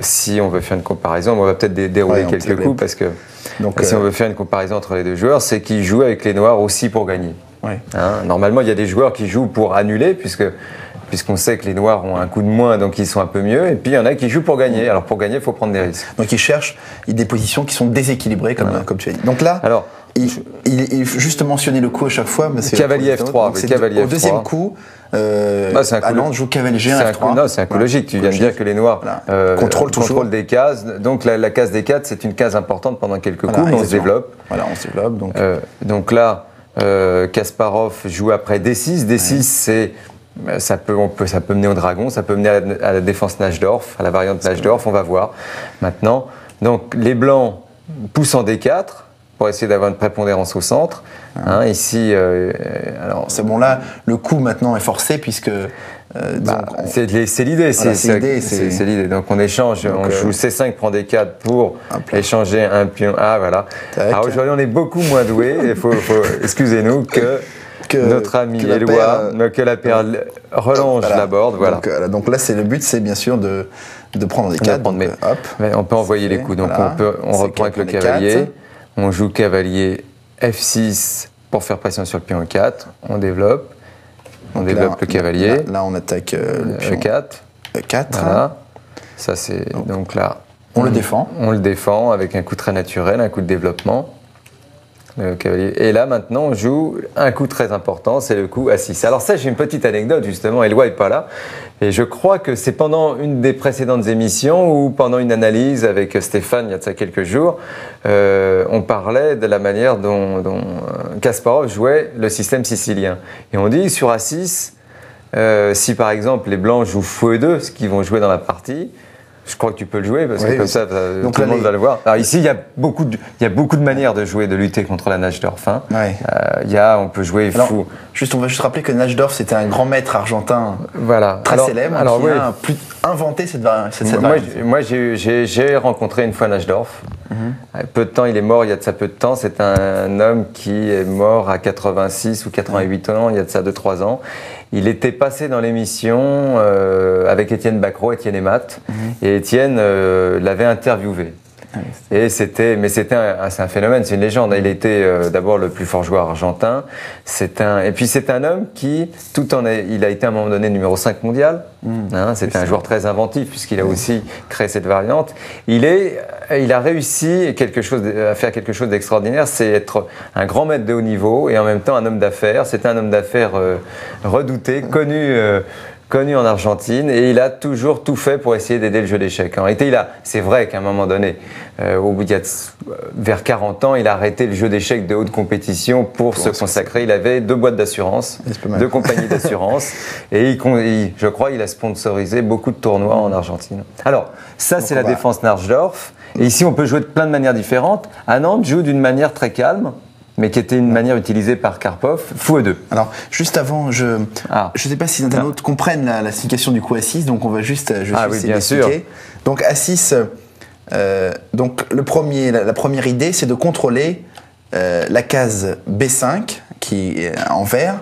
si on veut faire une comparaison, on va peut-être dé- dérouler Ouais, quelques coups parce que Donc, si euh, on veut faire une comparaison entre les deux joueurs, c'est qu'ils jouent avec les noirs aussi pour gagner. Ouais. Hein, normalement, il y a des joueurs qui jouent pour annuler, puisque puisqu'on sait que les noirs ont un coup de moins, donc ils sont un peu mieux. Et puis il y en a qui jouent pour gagner. Alors pour gagner, il faut prendre des risques. Donc ils cherchent des positions qui sont déséquilibrées, comme, comme tu as dit. Donc là, Alors, il, il, il juste mentionner le coup à chaque fois. mais c'est- Cavalier donc F3, c'est cavalier Au deuxième F3. coup, euh, Bah, c'est un coup Allende joue cavalier G1 c'est un F3. coup, non, c'est un coup Voilà. logique. Tu viens de dire que les noirs Voilà. euh, Contrôlent toujours. des cases. Donc la, la case des 4, c'est une case importante pendant quelques Voilà, coups, on se développe. Voilà, on se développe. Donc, Euh, donc là, euh, Kasparov joue après D6. D6, c'est euh, ça peut, on peut, ça peut mener au dragon, ça peut mener à la, à la défense Najdorf, à la variante Najdorf, on va voir maintenant. Donc les blancs poussent en D4 pour essayer d'avoir une prépondérance au centre. Hein, ici, euh, alors, c'est bon là, le coup maintenant est forcé puisque. euh, bah, c'est l'idée, c'est l'idée. Donc on échange, Donc, on euh, joue C5 prend D4 pour Hop là. échanger un pion. Ah voilà. Alors aujourd'hui on est beaucoup moins doué. Il faut, faut- excusez-nous que, Que- notre ami que la Éloi, paire, euh, que la paire relonge voilà. la board. Voilà. Donc, euh, donc là, c'est le but, c'est bien sûr de, de prendre des De cartes. prendre, donc, mais- euh, hop. Mais on peut envoyer les coups. Donc voilà. on, peut, on reprend avec le cavalier. quatre. On joue cavalier F6 pour faire pression sur le pion E4. On développe. On Donc développe là, le cavalier. Là, là, on attaque euh, le pion E4. E4. Voilà. Ça c'est donc là. On le défend. On le défend avec un coup très naturel, un coup de développement. Cavalier. Et là maintenant on joue un coup très important, c'est le coup A6. Alors ça j'ai une petite anecdote justement, Eloi n'est pas là. Et je crois que c'est pendant une des précédentes émissions ou pendant une analyse avec Stéphane il y a de ça quelques jours, euh, on parlait de la manière dont, dont, euh, Kasparov jouait le système sicilien. Et on dit sur A6, euh, si par exemple les blancs jouent fou 2 ce qu'ils vont jouer dans la partie, je crois que tu peux le jouer parce que comme oui. ça, ça, Donc tout le monde les- va le voir. Alors ici, il y a beaucoup de, il y a beaucoup de manières de jouer, de lutter contre la. Hein. Ouais. Euh, il y a, on peut jouer Alors, fou. juste, on va juste rappeler que Najdorf, c'était un grand maître argentin Voilà. très Alors- célèbre Alors, qui oui. a plus inventé cette, cette, cette Moi, variante. j'ai- moi, rencontré une fois Najdorf. Mhm. Euh, Peu de temps, il est mort, il y a de ça peu de temps. C'est un homme qui est mort à 86 ou 88 ans, il y a de ça 2-3 ans. Il était passé dans l'émission euh, avec Étienne Bacro, Étienne et Matt. Mhm. Et Étienne euh, l'avait interviewé. Et c'était, mais c'était un, ah, c'est un phénomène, c'est une légende. Il était euh, d'abord le plus fort joueur argentin. C'est un, et puis c'est un homme qui, tout en, est- il a été à un moment donné numéro 5 mondial. Hein, c'était un joueur très inventif puisqu'il a aussi créé cette variante. Il est, il a réussi quelque chose, à faire quelque chose d'extraordinaire, c'est être un grand maître de haut niveau et en même temps un homme d'affaires. C'est un homme d'affaires euh, redouté, connu. euh, connu en Argentine et il a toujours tout fait pour essayer d'aider le jeu d'échecs. En réalité, il a, c'est vrai qu'à un moment donné, euh, au bout de, vers 40 ans, il a arrêté le jeu d'échecs de haute compétition pour, se consacrer. Il avait deux boîtes d'assurance, deux compagnies d'assurance et il, je crois il a sponsorisé beaucoup de tournois en Argentine. Alors, ça c'est la va- défense Narsdorf. Et ici, on peut jouer de plein de manières différentes. À Nantes, joue d'une manière très calme, mais qui était une manière utilisée par Karpov, fou 2. Alors, juste avant, je Ah. je sais pas si les internautes comprennent la, la signification du coup A6, donc on va juste, je Ah oui, bien d'expliquer. Donc A6, euh, donc le premier, la, la première idée, c'est de contrôler euh, la case B5 qui est en vert.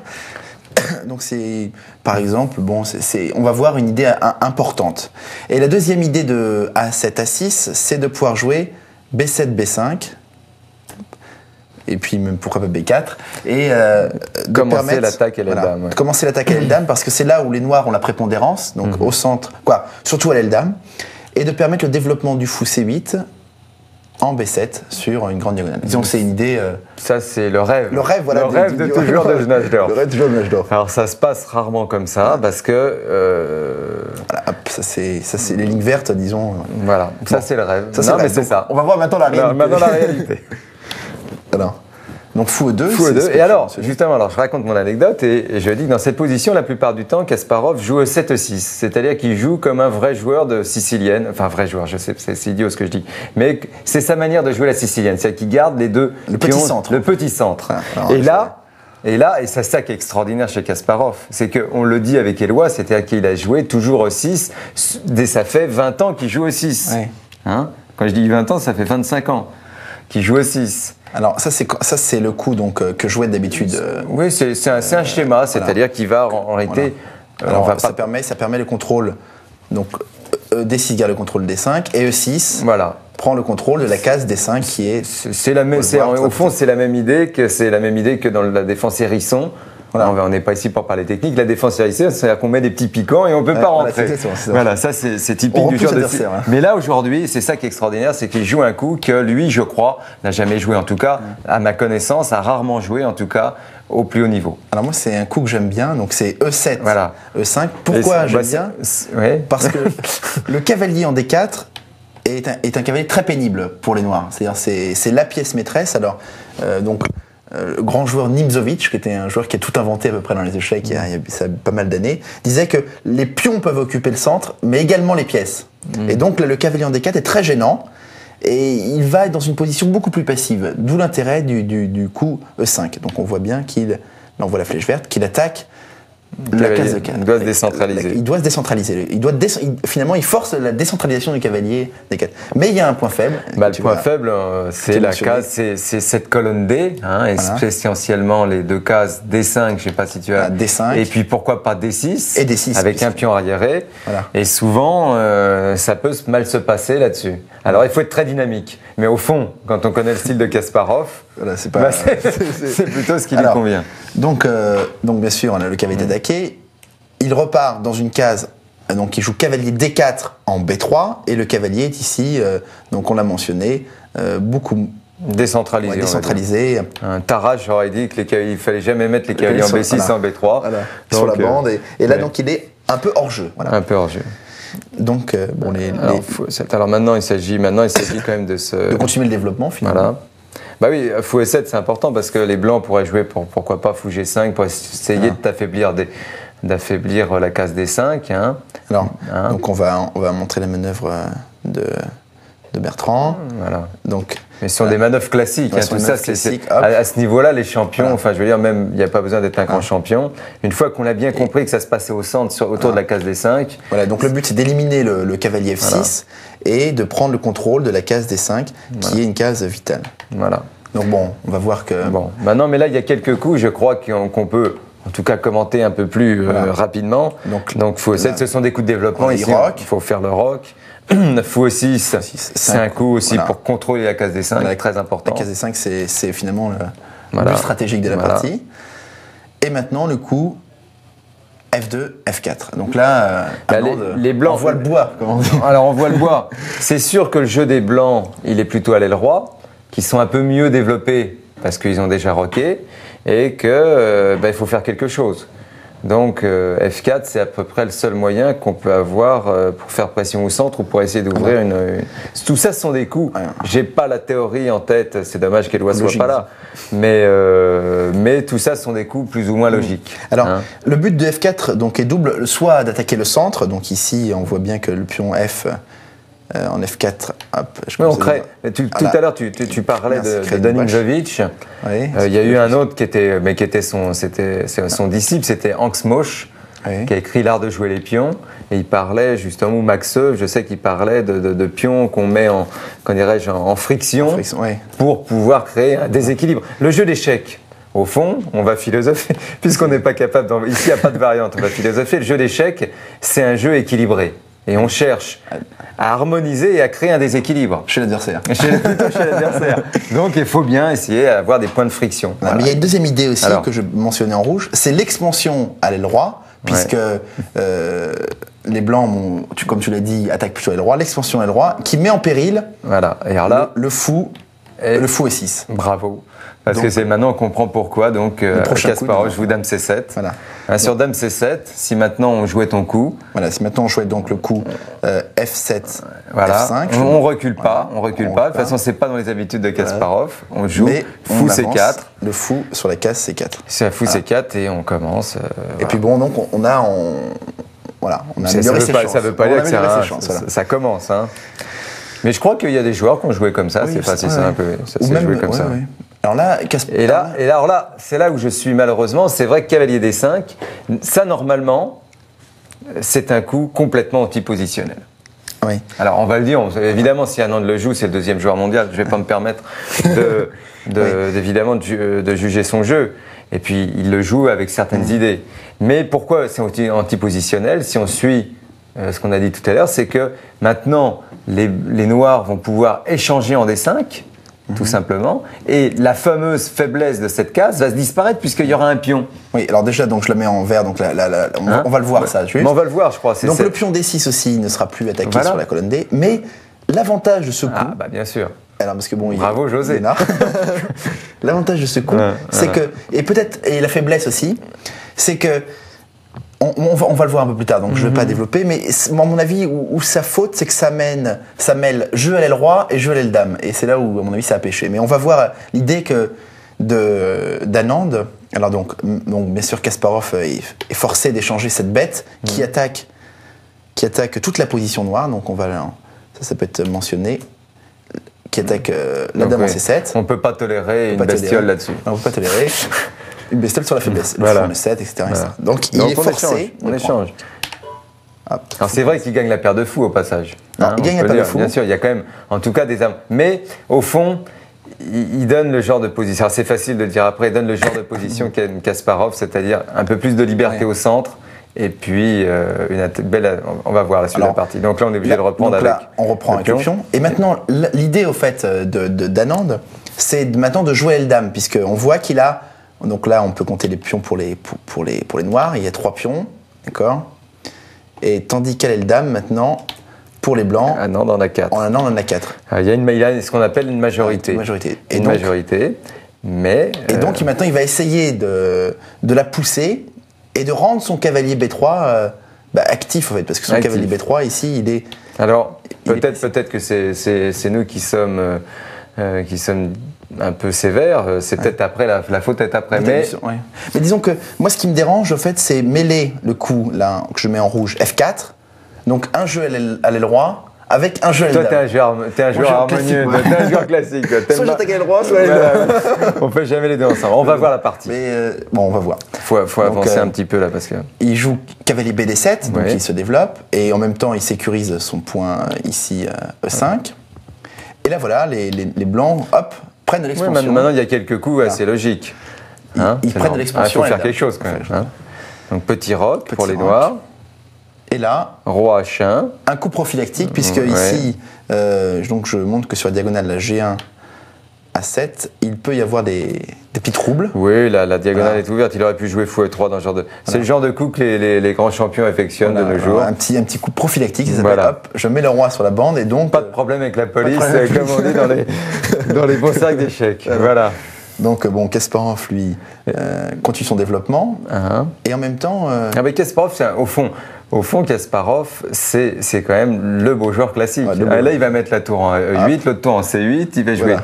Donc c'est, par exemple, bon, c'est- on va voir une idée euh, importante. Et la deuxième idée de A7, A6, c'est de pouvoir jouer B7, B5. Et puis même pourquoi pas B4 et euh, de Commencer l'attaque à l'aile ouais. de commencer l'attaque à l'aile parce que c'est là où les noirs ont la prépondérance, donc Mhm. au centre, quoi, surtout à l'aile et de permettre le développement du fou C8 en B7 sur une grande diagonale. Disons que c'est une idée. euh, Ça, c'est le rêve. le rêve, voilà. Le rêve de toujours de Najdorf. Le rêve toujours de Najdorf. Alors ça se passe rarement comme ça parce que euh, Voilà, hop, ça c'est ça c'est les lignes vertes, disons. voilà, ça c'est le rêve. Ça, non le mais c'est ça. On va voir maintenant la réalité. Alors, maintenant la réalité. Alors, donc fou E2. Fou c'est deux. ce que Et alors, justement, alors je raconte mon anecdote et, je dis que dans cette position, la plupart du temps, Kasparov joue au 7-6, c'est-à-dire qu'il joue comme un vrai joueur de sicilienne, enfin vrai joueur, je sais, c'est idiot ce que je dis, mais c'est sa manière de jouer la sicilienne, c'est-à-dire qu'il garde les deux Le petit centre. le petit centre. Ah, alors, et là. Et là, et c'est ça qui est extraordinaire chez Kasparov, c'est qu'on le dit avec Eloi, c'est-à-dire qu'il a joué toujours au 6, dès ça fait 20 ans qu'il joue au 6. Ouais. Hein? Quand je dis 20 ans, ça fait 25 ans. Qui joue au 6. Alors ça c'est ça c'est le coup donc euh, que jouait d'habitude. euh, Oui, c'est c'est un, un schéma, c'est-à-dire qu'il va en, réalité. euh, Alors on va ça pas- permet ça permet le contrôle donc euh, D6 garde le contrôle D5 et E6 Voilà. prend le contrôle de la case D5 qui est C'est la même, voir, au fond, c'est la même idée que c'est la même idée que dans la défense hérisson. Voilà. On n'est pas ici pour parler technique. La défense hérisson, c'est-à-dire qu'on met des petits piquants et on peut Ouais, pas voilà, rentrer. ça. Voilà, ça c'est typique On du genre de. hein. Mais là aujourd'hui, c'est ça qui est extraordinaire, c'est qu'il joue un coup que lui, je crois, n'a jamais joué. En tout cas, à ma connaissance, a rarement joué, en tout cas, au plus haut niveau. alors moi c'est un coup que j'aime bien donc c'est E7 Voilà. E5 Et pourquoi j'aime bah, bien ouais. Parce que le cavalier en D4 est un, est un cavalier très pénible pour les noirs. C'est-à-dire c'est c'est la pièce maîtresse. Alors euh, donc euh, le grand joueur Nimzovic, qui était un joueur qui a tout inventé à peu près dans les échecs il y a, il y a- ça a pas mal d'années, disait que les pions peuvent occuper le centre, mais également les pièces. Et donc le, le cavalier en D4 est très gênant. Et il va être dans une position beaucoup plus passive, d'où l'intérêt du, du- du coup E5. Donc on voit bien qu'il, voit la flèche verte, qu'il attaque la case de doit se décentraliser. Il doit se décentraliser. Il doit déce- il- finalement, il force la décentralisation du cavalier des quatre. Mais il y a un point faible. Bah, le point faible, euh, c'est la case, c'est- cette colonne D, hein, et Voilà. essentiellement les deux cases D5, je sais pas si tu as. Voilà, D5. Et puis pourquoi pas D6 Et D6, Avec un pion arriéré. Voilà. Et souvent, euh, ça peut se- mal se passer là-dessus. Alors il faut être très dynamique. Mais au fond, quand on connaît le style de Kasparov, Voilà, c'est pas. bah, c'est plutôt ce qui lui convient. Donc, euh, donc bien sûr, on a le cavalier Mm. attaqué. Il repart dans une case. Donc, il joue cavalier D4 en B3 et le cavalier est ici. euh, donc, on l'a mentionné, euh, beaucoup Décentralisé. ouais. Un Tarras, j'aurais dit qu'il il fallait jamais mettre les cavaliers en sur- B6 voilà. en B3. Voilà, sur la bande. Et, et là, ouais. donc, il est un peu hors jeu. Voilà. Un peu hors jeu. Donc, bon, les, Alors, les- faut- c'est- alors maintenant, il s'agit maintenant, il s'agit quand même de se. de continuer le développement finalement. Voilà. Bah oui, fou E7, c'est important parce que les blancs pourraient jouer pour, pourquoi pas fou G5 pour essayer Voilà. de t'affaiblir des- d'affaiblir la case D5. Hein. Alors, Hein. donc on va, on va montrer la manœuvre euh, de, de Bertrand. Voilà. Donc, Mais ce sont des manœuvres classiques. Ouais, hein, tout des ça, c'est, à, à ce niveau-là, les champions, Voilà. enfin, je veux dire, même, il n'y a pas besoin d'être un grand Ah. champion. Une fois qu'on a bien compris que ça se passait au centre, sur- autour de la case D5, voilà, donc le but c'est d'éliminer le, le cavalier F6 et de prendre le contrôle de la case D5, qui est une case vitale. voilà. Donc bon, on va voir que. Bon, maintenant, mais là, il y a quelques coups, je crois, qu'on, peut. En tout cas, commenter un peu plus euh, rapidement. Donc, Donc, E7, là, ce sont des coups de développement. rock. il faut faire le rock. fou E6, c'est un coup aussi Voilà. pour contrôler la case D5, Voilà, très La important. case D5, c'est c'est finalement le Voilà. but stratégique de la partie. Et maintenant, le coup F2, F4. Donc là, euh, Bah, les- les blancs- on voit le bois, on. Alors on voit le bois. C'est sûr que le jeu des blancs, il est plutôt à l'aile roi, qui sont un peu mieux développés parce qu'ils ont déjà roqué, et que euh, bah, il faut faire quelque chose. Donc euh, F4, c'est à peu près le seul moyen qu'on peut avoir euh, pour faire pression au centre ou pour essayer d'ouvrir une, une- Tout ça, ce sont des coups. J'ai pas la théorie en tête. C'est dommage qu'Éloi soit pas là. Mais euh, mais tout ça, ce sont des coups plus ou moins logiques. Alors, Hein. le but de F4 donc, est double, soit d'attaquer le centre, donc ici on voit bien que le pion F euh, en F4, hop, je Oui, on crée. Tu- Voilà. Tout à l'heure, tu, tu- tu parlais Merci, de, de. Oui, Euh, Il y a eu un autre qui était, mais qui était son, c'était son disciple, c'était Hanks Mosch, Oui. qui a écrit L'art de jouer les pions. Et il parlait justement, ou Max Euwe, je sais qu'il parlait de, de- de pions qu'on met en, dirais-je, en, en friction, Friction, oui. pour pouvoir créer un déséquilibre. Le jeu d'échecs. Au fond, on va philosopher, puisqu'on n'est pas capable. Ici, il n'y a pas de variante. On va philosopher. Le jeu d'échecs, c'est un jeu équilibré. Et on cherche à harmoniser et à créer un déséquilibre. Chez l'adversaire. Chez, plutôt chez l'adversaire. Donc il faut bien essayer d'avoir des points de friction. Voilà. Mais il y a une deuxième idée aussi Alors. que je mentionnais en rouge, c'est l'expansion à l'aile roi, puisque euh, les blancs, bon, tu- comme tu l'as dit, attaquent plutôt à l'aile roi, l'expansion à l'aile roi, qui met en péril Voilà. Et alors là, le, le fou, Et- le fou est 6. bravo. Parce Donc- que c'est maintenant on comprend pourquoi. Donc euh, Kasparov joue Dame C7. Voilà. Hein, sur Dame C7, si maintenant on jouait ton coup, Voilà, si maintenant on jouait donc le coup euh, F7, voilà, F5, on, on recule pas, on recule On pas. De toute façon, c'est pas dans les habitudes de Kasparov. On joue mais fou avance C4, le fou sur la case C4. c'est fou C4 et on commence. euh, Et voilà. puis bon, donc on, a, on, voilà, on a Ça, ça amélioré veut ses pas, chances. ça veut pas dire que amélioré ses ça commence. Hein. Mais je crois qu'il y a des joueurs qui ont joué comme ça. Oui, c'est pas si ouais, simple. ouais. Ça Ou s'est même- joué comme ouais, ça. ouais. Alors là, Et là, et là, alors là, c'est là où je suis malheureusement. C'est vrai que cavalier D5, ça normalement, c'est un coup complètement antipositionnel. Oui. Alors on va le dire, on- évidemment si Anand le joue, c'est le deuxième joueur mondial, je vais pas me permettre de, de- évidemment de, ju- de juger son jeu. Et puis il le joue avec certaines idées. Mais pourquoi c'est anti- antipositionnel Si on suit euh, ce qu'on a dit tout à l'heure, c'est que maintenant les, les Noirs vont pouvoir échanger en D5, tout simplement, et la fameuse faiblesse de cette case va se disparaître puisqu'il y aura un pion. Oui, alors déjà, donc je la mets en vert, donc la- la- la- on, va- Hein on va le voir Ouais. ça. juste. Mais on va le voir, je crois. c'est- Donc le pion D6 aussi ne sera plus attaqué Voilà. sur la colonne D, mais l'avantage de ce coup, Ah bah bien sûr. alors parce que bon, il- Bravo, José. Lénard. l'avantage de ce coup, Ouais, c'est ouais. que et peut-être et la faiblesse aussi, c'est que on, on va, on va le voir un peu plus tard, donc je ne vais Mhm. pas développer, mais à mon avis, où, où sa faute, c'est que ça mène, ça mêle jeu à l'aile roi et jeu à l'aile dame, et c'est là où, à mon avis, ça a pêché. Mais on va voir l'idée que d'Anand, alors donc, donc bien sûr Kasparov est, forcé d'échanger cette bête qui Mhm. attaque, qui attaque toute la position noire, donc on va ça, ça peut être mentionné, qui attaque euh, la dame en oui, C7. On peut pas tolérer une pas tolérer. bestiole là-dessus. On ne peut pas tolérer. Une bestiole sur la faiblesse. Le Voilà. le 7, etc. Voilà. Donc il Donc, est on forcé. on échange. Hop. Alors c'est vrai qu'il gagne la paire de fous au passage. Non, Hein, il on gagne la paire de fous. Bien sûr, il y a quand même, en tout cas, des âmes. Mais au fond, il, il donne le genre de position. Alors, C'est facile de le dire après. Il donne le genre de position qu'a Kasparov, c'est-à-dire un peu plus de liberté Ouais. au centre. Et puis euh, une belle. On va voir la suite de la partie. Donc là, on est obligé Là- de reprendre donc avec. là, on reprend avec le pion. Et maintenant, l'idée au fait euh, de, de- d'Anand, c'est maintenant de jouer à dame, puisque on voit qu'il a. Donc là, on peut compter les pions pour les, pour, pour les, pour les noirs. Il y a trois pions, d'accord? Et tandis qu'à dame, maintenant, pour les blancs, Ah non, dans la 4. en un an, on en a quatre. Il y a, une, il y a ce qu'on appelle une majorité. Une majorité. Et Une donc- majorité. Mais. Et euh, donc, il- maintenant, il va essayer de, de la pousser et de rendre son cavalier B3 euh, bah, actif, en fait, parce que son Actif. cavalier B3, ici, il est. Alors, est peut-être peut-être que c'est- nous qui sommes, euh, euh, qui sommes un peu sévères. euh, C'est peut-être après, la, la faute est après. Mais Ouais. Mais disons que moi, ce qui me dérange, au fait, c'est mêler le coup, là, que je mets en rouge, F4. Donc, un jeu à l'aile roi avec un jeu à l'aile toi, t'es un joueur, t'es un joueur harmonieux. T'es un joueur classique. Soit j'attaque l'aile roi, soit. Voilà. On fait jamais les deux ensemble. On va voir la partie. Mais euh, bon, on va voir. Faut, faut Donc, avancer euh, un petit peu là parce que. Il joue cavalier BD7, donc Ouais. il se développe, et en même temps, il sécurise son point ici, euh, E5. Et là, voilà, les, les- les blancs, hop, prennent l'expansion. maintenant, il y a quelques coups assez logiques. Ils- Hein, ils prennent l'expansion Ah, Il faut faire quelque chose quand même. hein. Donc petit roc Petit pour les noirs, Et là, roi H1. un coup prophylactique, puisque Ouais. ici, euh, donc je montre que sur la diagonale, la G1 à 7, il peut y avoir des, des petits troubles. Oui, la, la diagonale Voilà. est ouverte. Il aurait pu jouer fou et 3 dans ce genre de. C'est le genre de coup que les, les- les grands champions affectionnent Voilà, de nos jours. Un petit, un petit coup prophylactique, ça s'appelle hop, je mets le roi sur la bande et donc. Pas de problème avec la police, comme on dit dans les, dans les bons sacs d'échecs. Voilà. Donc euh, bon, Kasparov, lui, euh, continue son développement Hein. et en même temps. euh, Ah, mais Kasparov, un- au fond, au fond, Kasparov, c'est quand même le beau joueur classique. Ouais, le beau Ah, là, il va mettre la tour en E8, l'autre tour en C8, il va jouer.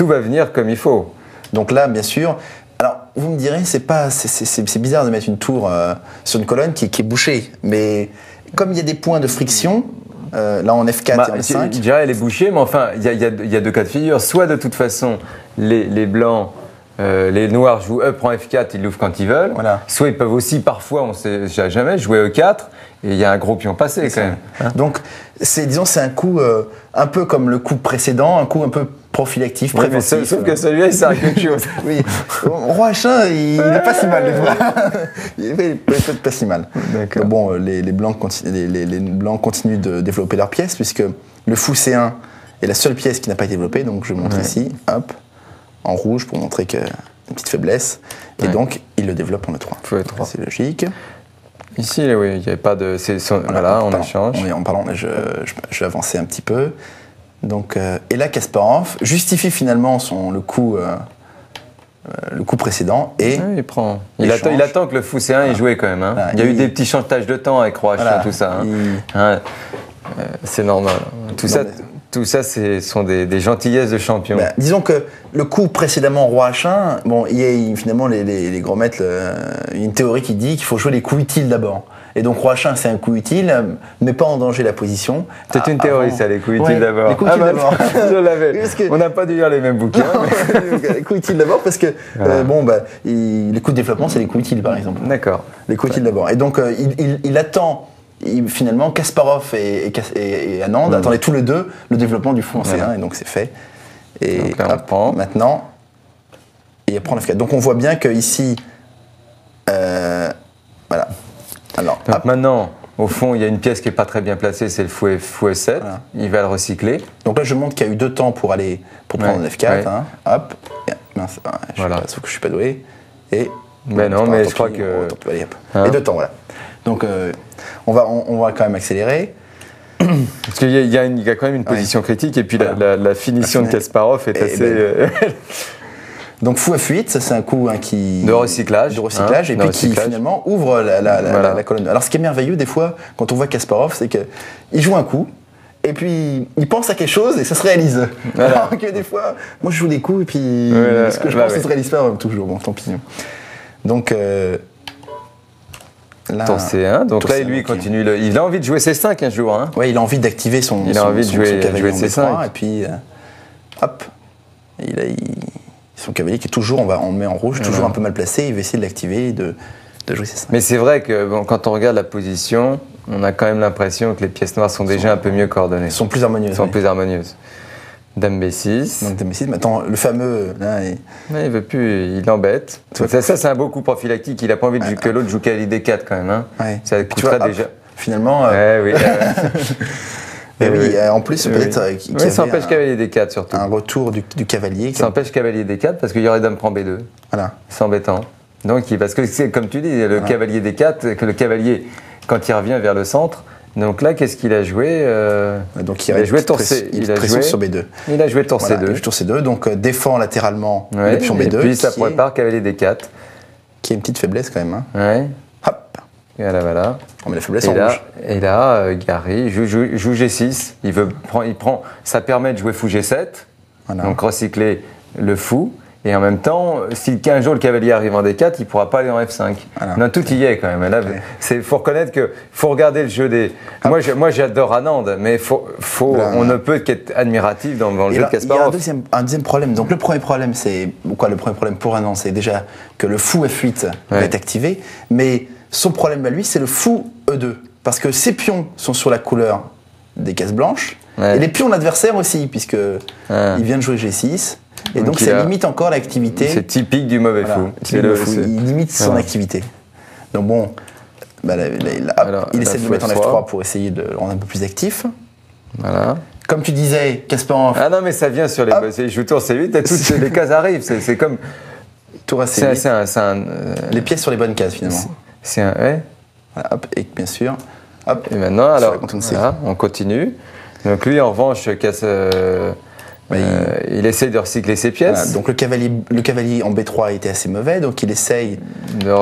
Tout va venir comme il faut. Donc là, bien sûr. Alors, vous me direz, c'est pas, c'est- bizarre de mettre une tour euh, sur une colonne qui, qui est bouchée, mais comme il y a des points de friction, euh, là en F4 Bah, et en je F5, je dirais elle est bouchée, mais enfin, il y a, y y deux cas de figure. Soit de toute façon, les, les blancs, euh, les noirs jouent E prend F4, ils l'ouvrent quand ils veulent. Voilà. Soit ils peuvent aussi, parfois, on sait jamais, jouer E4, et il y a un gros pion passé quand même. Donc, c'est, disons, c'est un coup un peu comme le coup précédent, un coup un peu prophylactif, Oui, mais préventif. sauf, sauf que celui-là, il sert à quelque chose. Oui, Roi H1, il n'est pas si mal il est peut être pas si mal. Bon, euh, les, les blancs les, les- les blancs continuent de développer leurs pièces, puisque le fou C1 est la seule pièce qui n'a pas été développée, donc je montre Ouais. ici, hop, en rouge pour montrer que une petite faiblesse. Et donc, il le développe en E3. Fou E3. C'est logique. Ici, oui, il n'y avait pas de. voilà, on échange. En parlant, je, je, je vais avancer un petit peu. Donc, euh, et là, Kasparov justifie finalement son, le, coup, euh, euh, le coup précédent et il prend. Il attend, il attend que le fou C1 il jouait quand même. hein. Voilà, il y a eu des petits chantages de temps avec Roi H1, Voilà, tout ça. hein. il- Hein, euh, c'est normal. Tout Non, ça, mais- tout ça, ce sont des, des gentillesses de champions. Ben, disons que le coup précédemment roi H1, bon, il y a finalement les, les, les gros maîtres, euh, une théorie qui dit qu'il faut jouer les coups utiles d'abord. Et donc H1 c'est un coup utile, ne pas en danger la position. C'est une Ah, théorie, ça, les coups Ouais, utiles d'abord. Les coups Ah utiles bah, d'abord. je l'avais. Que- On n'a pas dû lire les mêmes bouquins. mais- les coups utiles d'abord parce que Voilà. euh, bon bah il- les coups de développement c'est les coups utiles par exemple. D'accord. Les coups utiles d'abord. Et donc euh, il, il- il attend finalement, Kasparov et, Anand attendaient tous les deux le développement du fou en C1, Voilà. et donc c'est fait. Et Donc là, on hop, prend. maintenant, et il prend le F4. Donc on voit bien que ici, euh, voilà. Donc hop. maintenant, au fond, il y a une pièce qui n'est pas très bien placée, c'est le fou, F- fou F7. Voilà. Il va le recycler. donc là, je montre qu'il y a eu deux temps pour aller pour prendre Ouais, le F4. ouais. hein. Hop. Mince, je Voilà. pas, sauf que je suis pas doué. Et Ben non, mais je crois que- oh, allez, hop. Hein Et deux temps, voilà. Donc euh, on va on, on va quand même accélérer. Parce qu'il y, a- y y quand même une position critique, et puis la, Voilà. la- la finition de Kasparov est est assez. belle. Donc fou F8, ça c'est un coup hein, qui De recyclage, de recyclage hein, et de puis qui finalement ouvre la, la- la- Voilà. la colonne. Alors ce qui est merveilleux des fois quand on voit Kasparov, c'est que il joue un coup et puis il pense à quelque chose et ça se réalise. Voilà. Alors que des fois, moi je joue des coups et puis Voilà. ce que je Bah pense ça ouais. se réalise pas toujours. Bon, tant pis. Donc euh, là, Tour C1. Donc tour là, C1, lui, il continue. le- il a envie de jouer C5 un jour. Hein. Ouais, il a envie d'activer son, Il a envie de jouer- son cavalier jouer en C5. B3, et puis euh, hop, il a, il- son cavalier qui est toujours, on, va, on met en rouge, toujours un peu mal placé, il va essayer de l'activer et de, de jouer C5. Mais c'est vrai que bon, quand on regarde la position, on a quand même l'impression que les pièces noires sont déjà un peu mieux coordonnées. Sont plus harmonieux. sont plus harmonieuses. Dame B6. Donc Dame 6 maintenant le fameux, là, il- Mais il veut plus, il l'embête. Ça, ça, c'est un beau coup prophylactique. Il a pas envie de jouer que l'autre joue cavalier D4 quand même. Hein. ouais. Ça vois, hop, déjà. finalement, euh, Ouais, oui. euh, eh oui, oui. euh, en plus peut-être euh, qu'il Oui, y ça empêche un, cavalier D4 surtout. un retour du, du cavalier. Ça empêche cavalier D4 parce qu'il y aurait dame prend B2. Voilà. C'est embêtant. Donc, il- parce que c'est comme tu dis, le cavalier D4, que le cavalier, quand il revient vers le centre, donc là, qu'est-ce qu'il a joué euh, Donc Il a joué tour C- une il a joué- sur B2. Il a joué tour Voilà, C2. il joue tour C2, donc euh, défend latéralement Ouais, le pion B2. et puis ça qui est- prépare cavalier D4. qui est une petite faiblesse quand même. hein. Ouais. Voilà, voilà. on met la faiblesse Et en là, rouge. et là euh, Gary joue, joue- joue G6. Il, veut, prend, il prend, ça permet de jouer fou G7, Voilà. donc recycler le fou. Et en même temps, si un jour le cavalier arrive en D4, il ne pourra pas aller en F5. Voilà. Non, tout y est quand même. Là, c'est faut reconnaître que faut regarder le jeu des. Moi, je- moi, j'adore Anand, mais faut, faut, on ne peut qu'être admiratif dans, dans le jeu là, de il y a un Kasparov. deuxième, un deuxième problème. Donc le premier problème, c'est quoi Le premier problème pour Anand, c'est déjà que le fou F8 va Ouais. être activé, mais son problème à lui, c'est le fou E2, parce que ses pions sont sur la couleur des cases blanches Ouais. et les pions de l'adversaire aussi, puisque Ah. il vient de jouer G6, et Donc ça a- limite encore l'activité. C'est typique du mauvais Voilà, fou. il C'est le- fou, il limite son activité. Donc bon, bah, Alors, il essaie de le mettre en F3. F3 pour essayer de le rendre un peu plus actif. Voilà. Comme tu disais, Kasparov, Ah non, mais ça vient sur les. C'est- Il joue tour C8 et toutes les cases arrivent. C'est comme. tour un. c'est un, euh, les pièces sur les bonnes cases finalement. C'est un. ouais. Voilà, hop, et bien sûr, hop, Et maintenant, alors, voilà, on continue. Donc lui, en revanche, casse, euh, Bah, il- euh, il... essaye de recycler ses pièces. Voilà, donc le cavalier, le cavalier en B3 était assez mauvais, donc il essaye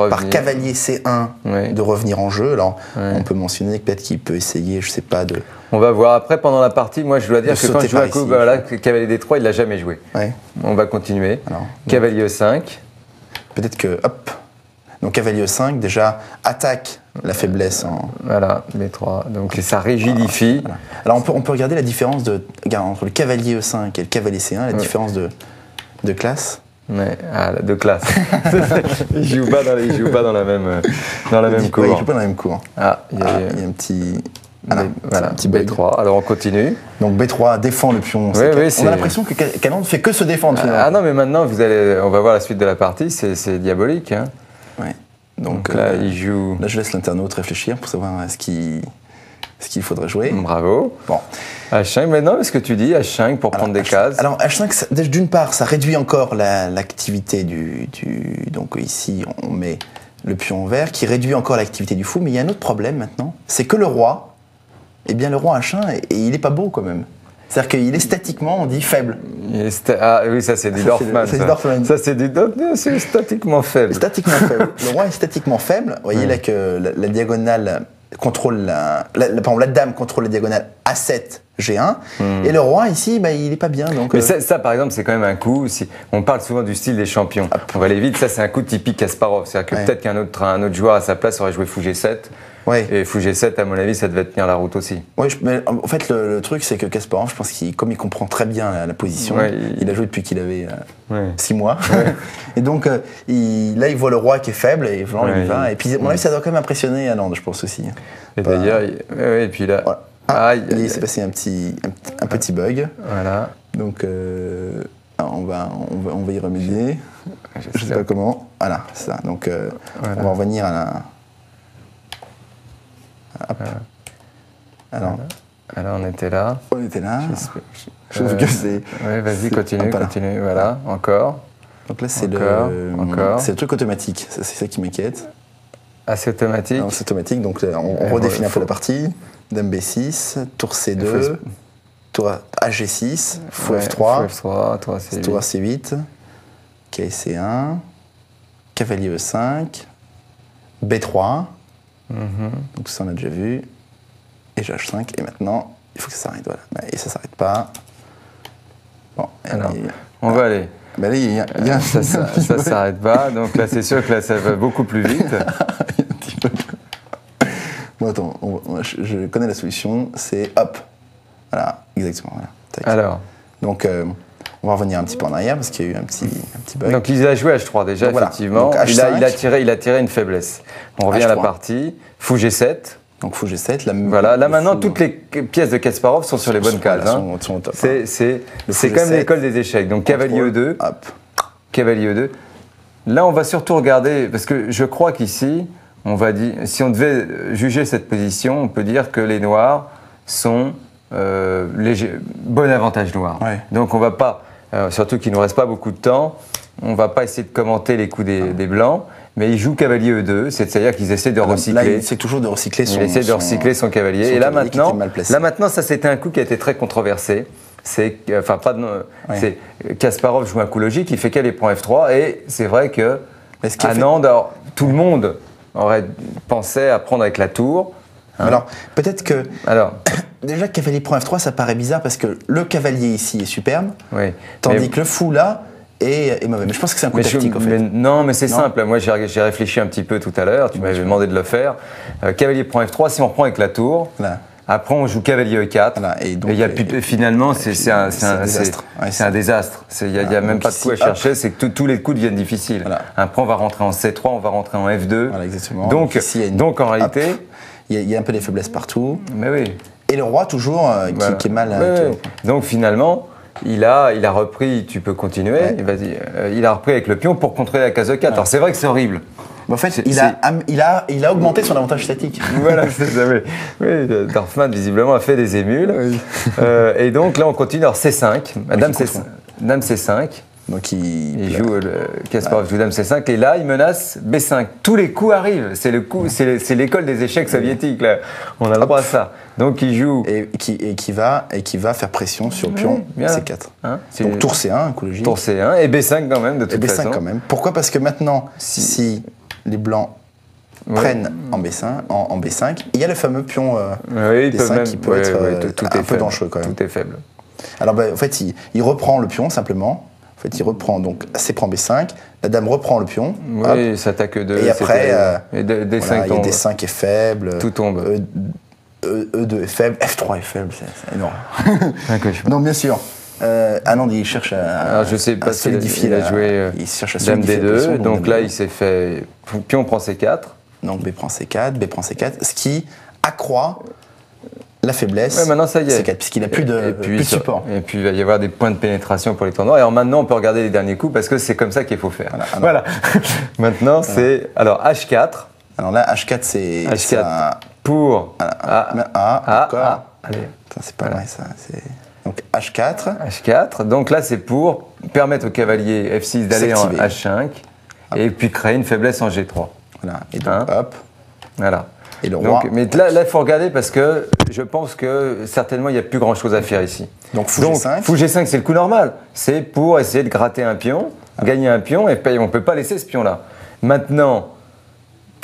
par cavalier C1 Oui. de revenir en jeu. Alors on peut mentionner que peut-être qu'il peut essayer, je sais pas, de. On va voir après pendant la partie. Moi, je dois dire que quand je joue par coup, voilà, cavalier D3, il l'a jamais joué. Ouais. On va continuer. Alors, Cavalier E5. peut-être que, hop. Donc cavalier E5 déjà attaque la faiblesse en. Voilà, B3. Donc ça rigidifie. Voilà. Alors on peut, on peut regarder la différence de, entre le cavalier E5 et le cavalier C1, la différence de, de classe. Ouais, ah, de classe. il joue pas dans, les- il joue pas dans la même, euh, dans la même cour. il joue pas dans la même cour. Ah, il y a, Ah, eu- il y a un petit. B- Voilà, voilà, un petit bug. B3. Alors on continue. Donc B3 défend le pion. Oui, C4. oui, on a l'impression que Ca- Canon ne fait que se défendre finalement. Ah non, mais maintenant, vous allez, on va voir la suite de la partie. C'est c'est diabolique. Hein. Donc, Donc là, euh, il joue. là, je laisse l'internaute réfléchir pour savoir ce qu'il ce qu'il faudrait jouer. Bravo. Bon. H5, maintenant, ce que tu dis, H5 pour prendre des cases. Alors H5, ça- déjà, d'une part, ça réduit encore la- l'activité du, du- Donc ici, on met le pion vert qui réduit encore l'activité du fou. Mais il y a un autre problème maintenant, c'est que le roi, eh bien le roi H1, et, et il est pas beau quand même. C'est-à-dire qu'il est statiquement, on dit faible. Ah oui, ça c'est du Dorfman. ça. du Dorfman. Ça c'est du Dorfman. C'est statiquement faible. Statiquement faible. Le roi est statiquement faible. Vous voyez là que la, la diagonale contrôle la- pardon, la dame contrôle la diagonale A7, G1. Et le roi ici, bah, il est pas bien. Donc, Mais euh, ça, ça, par exemple, c'est quand même un coup. Si, on parle souvent du style des champions. On va aller vite. Ça, c'est un coup typique Kasparov. C'est-à-dire que Ouais. peut-être qu'un autre, un autre joueur à sa place aurait joué fou G7. ouais. Et fou G7, à mon avis, ça devait tenir la route aussi. Je- mais en fait, le, le truc, c'est que Kasparov, je pense qu'il, comme il comprend très bien la, la position, Ouais, il... il- a joué depuis qu'il avait Ouais. 6 mois. et donc, euh, il- là, il voit le roi qui est faible et Jean, il va. Et puis, à mon avis, ça doit quand même impressionner Allende, je pense aussi. Et Pas- d'ailleurs, il- et puis là, Voilà. Ah, aïe, il s'est passé un petit, un, petit- un petit bug. voilà. Donc, euh, alors, on, va, on, va, on va y remédier. Je sais J'espère. pas comment. Voilà, c'est ça. Donc, euh, Voilà. on va revenir à la. Hop. Alors, Alors, on était là. on était là. Je trouve Euh, que c'est. Ouais, vas-y, c'est- continue, continue. Voilà, encore. Donc là, c'est le, encore. c'est le truc automatique. C'est ça qui m'inquiète. Assez automatique. Non, C'est automatique. Donc là, on, on redéfinit un peu la partie. Dame B6, tour Il C2, faut- tour AG6, fou Ouais, F3, fou F3, toi, c'est tour C8, KC1, cavalier E5, B3. Mhm. Donc ça, on a déjà vu. Et H5. Et maintenant, il faut que ça s'arrête. Voilà. Et ça s'arrête pas. Bon, Alors, il- On va aller. bah là, il y a, il y a- Ça, ça, ça s'arrête pas. Donc là, c'est sûr que là, ça va beaucoup plus vite. Il y a un petit peu. Bon, attends, on- on- je, je connais la solution, c'est hop. Voilà, exactement. Voilà. Alors, Donc, euh, on va revenir un petit peu en arrière parce qu'il y a eu un petit, un petit bug. donc il a joué H3 déjà, Donc voilà. effectivement. Donc il, a, H5. il, a tiré, il a tiré une faiblesse. On revient à la H3. partie. Fou G7. Donc, fou G7. La, Voilà, là maintenant, fou- toutes les pièces de Kasparov sont sur les bonnes cases. hein. C'est hein. c'est- même G7, l'école des échecs. Donc cavalier contrôle, E2, Hop. cavalier E2. Là, on va surtout regarder, parce que je crois qu'ici, on va dire, si on devait juger cette position, on peut dire que les noirs sont euh, léger- bon avantage noir. Ouais. Donc on va pas, euh, surtout qu'il ne nous reste pas beaucoup de temps, on va pas essayer de commenter les coups des, des blancs, mais ils jouent cavalier E2, c'est-à-dire qu'ils essaient de Là, recycler. essaie toujours de recycler son. Il essaie de recycler son cavalier. son et là cavalier maintenant, là maintenant, ça c'était un coup qui a été très controversé. C'est, enfin pas de, c'est Kasparov joue un coup logique, il fait cavalier prend F3 et c'est vrai que Est-ce qu'il a à fait- Nantes, alors, tout le monde aurait pensé à prendre avec la tour. Hein Alors, peut-être que. Alors, Déjà, cavalier prend F3, ça paraît bizarre parce que le cavalier ici est superbe, oui. tandis Mais- que le fou là est, est mauvais. Mais je pense que c'est un coup mais je- tactique en fait. mais non, mais c'est simple. Moi, j'ai réfléchi un petit peu tout à l'heure. Tu m'avais demandé de le faire. Euh, cavalier prend F3. Si on reprend avec la tour. Après on joue cavalier E4. Voilà, et donc, il y a et- plus de- et- finalement, c'est un, un désastre. Ouais, un désastre. Il n'y a, il y a Voilà, même donc pas de coup à hop. chercher. C'est que tous- les coups deviennent difficiles. Voilà. Après, on va rentrer en C3, on va rentrer en F2. Voilà, exactement. Donc, Ici, il une- donc en Hop. réalité, Il y, a, il y a un peu des faiblesses partout. mais oui. Et le roi, toujours, euh, qui, est mal. Euh. Donc finalement, il a, il a repris, tu peux continuer, Ouais. vas-y, euh, il a repris avec le pion pour contrôler la case E4. Alors c'est vrai que c'est horrible. Mais en fait, il a, il, a, il a augmenté son avantage statique. voilà, c'est ça. Oui, oui, Dorfman visiblement a fait des émules. Euh, et donc là on continue. Alors C5, Dame, C. Dame C5, Donc il. il joue le Kasparov joue Dame C5 et là il menace B5. Tous les coups arrivent. C'est le coup, c'est l'école des échecs soviétiques là. On a le droit à ça. Donc il joue. Et qui, et, qui va, et qui va faire pression sur le pion bien. C4. hein, c'est- Donc tour C1, un coup logique. tour C1 et B5 quand même de et toute B5 façon. quand même. Pourquoi? Parce que maintenant, Si- si, les blancs Ouais. prennent en B5, en, en B5, il y a le fameux pion. euh, Oui, il des peut cinq même. qui peut ouais, être, ouais, euh, tout, tout un est peu faible. dangereux, quand même. Tout est faible. Alors bah, en fait, il, il reprend le pion simplement. En fait, il reprend donc C prend B5. La dame reprend le pion. Oui, ça attaque que 2. Et après, euh, et D- D5 Voilà, il y a tombe. D5 est faible. Tout tombe. E, E- E2 est faible. F3 est faible. C'est c'est énorme. Non, bien sûr. Euh, Anand, il cherche à, Alors, je sais à pas a- solidifier il a joué, il cherche à Dame solidifier la position, D2, donc là D2. il s'est fait. Pion prend C4. Donc B prend C4, B prend C4, ce qui accroît la faiblesse. Ouais, maintenant ça y est. C4, puisqu'il n'a plus de, puis, plus de support. Et puis il va y avoir des points de pénétration pour les tournois. Et alors maintenant on peut regarder les derniers coups parce que c'est comme ça qu'il faut faire. Voilà, Voilà. maintenant c'est. Alors H4 Alors là, H4, c'est. H4. ça- pour. voilà, Ah, A, ah, encore. ah, allez. C'est pas vrai ça. c'est- Donc H4. H4. Donc là, c'est pour permettre au cavalier F6 d'aller en S'activer. H5 et puis créer une faiblesse en G3. Voilà. Et donc, Hein hop. Voilà. Et le roi. Donc, mais là, il faut regarder parce que je pense que certainement, il n'y a plus grand chose à faire ici. Donc, fou Donc, G5. fou G5, c'est le coup normal. C'est pour essayer de gratter un pion, gagner un pion, et on ne peut pas laisser ce pion-là. Maintenant,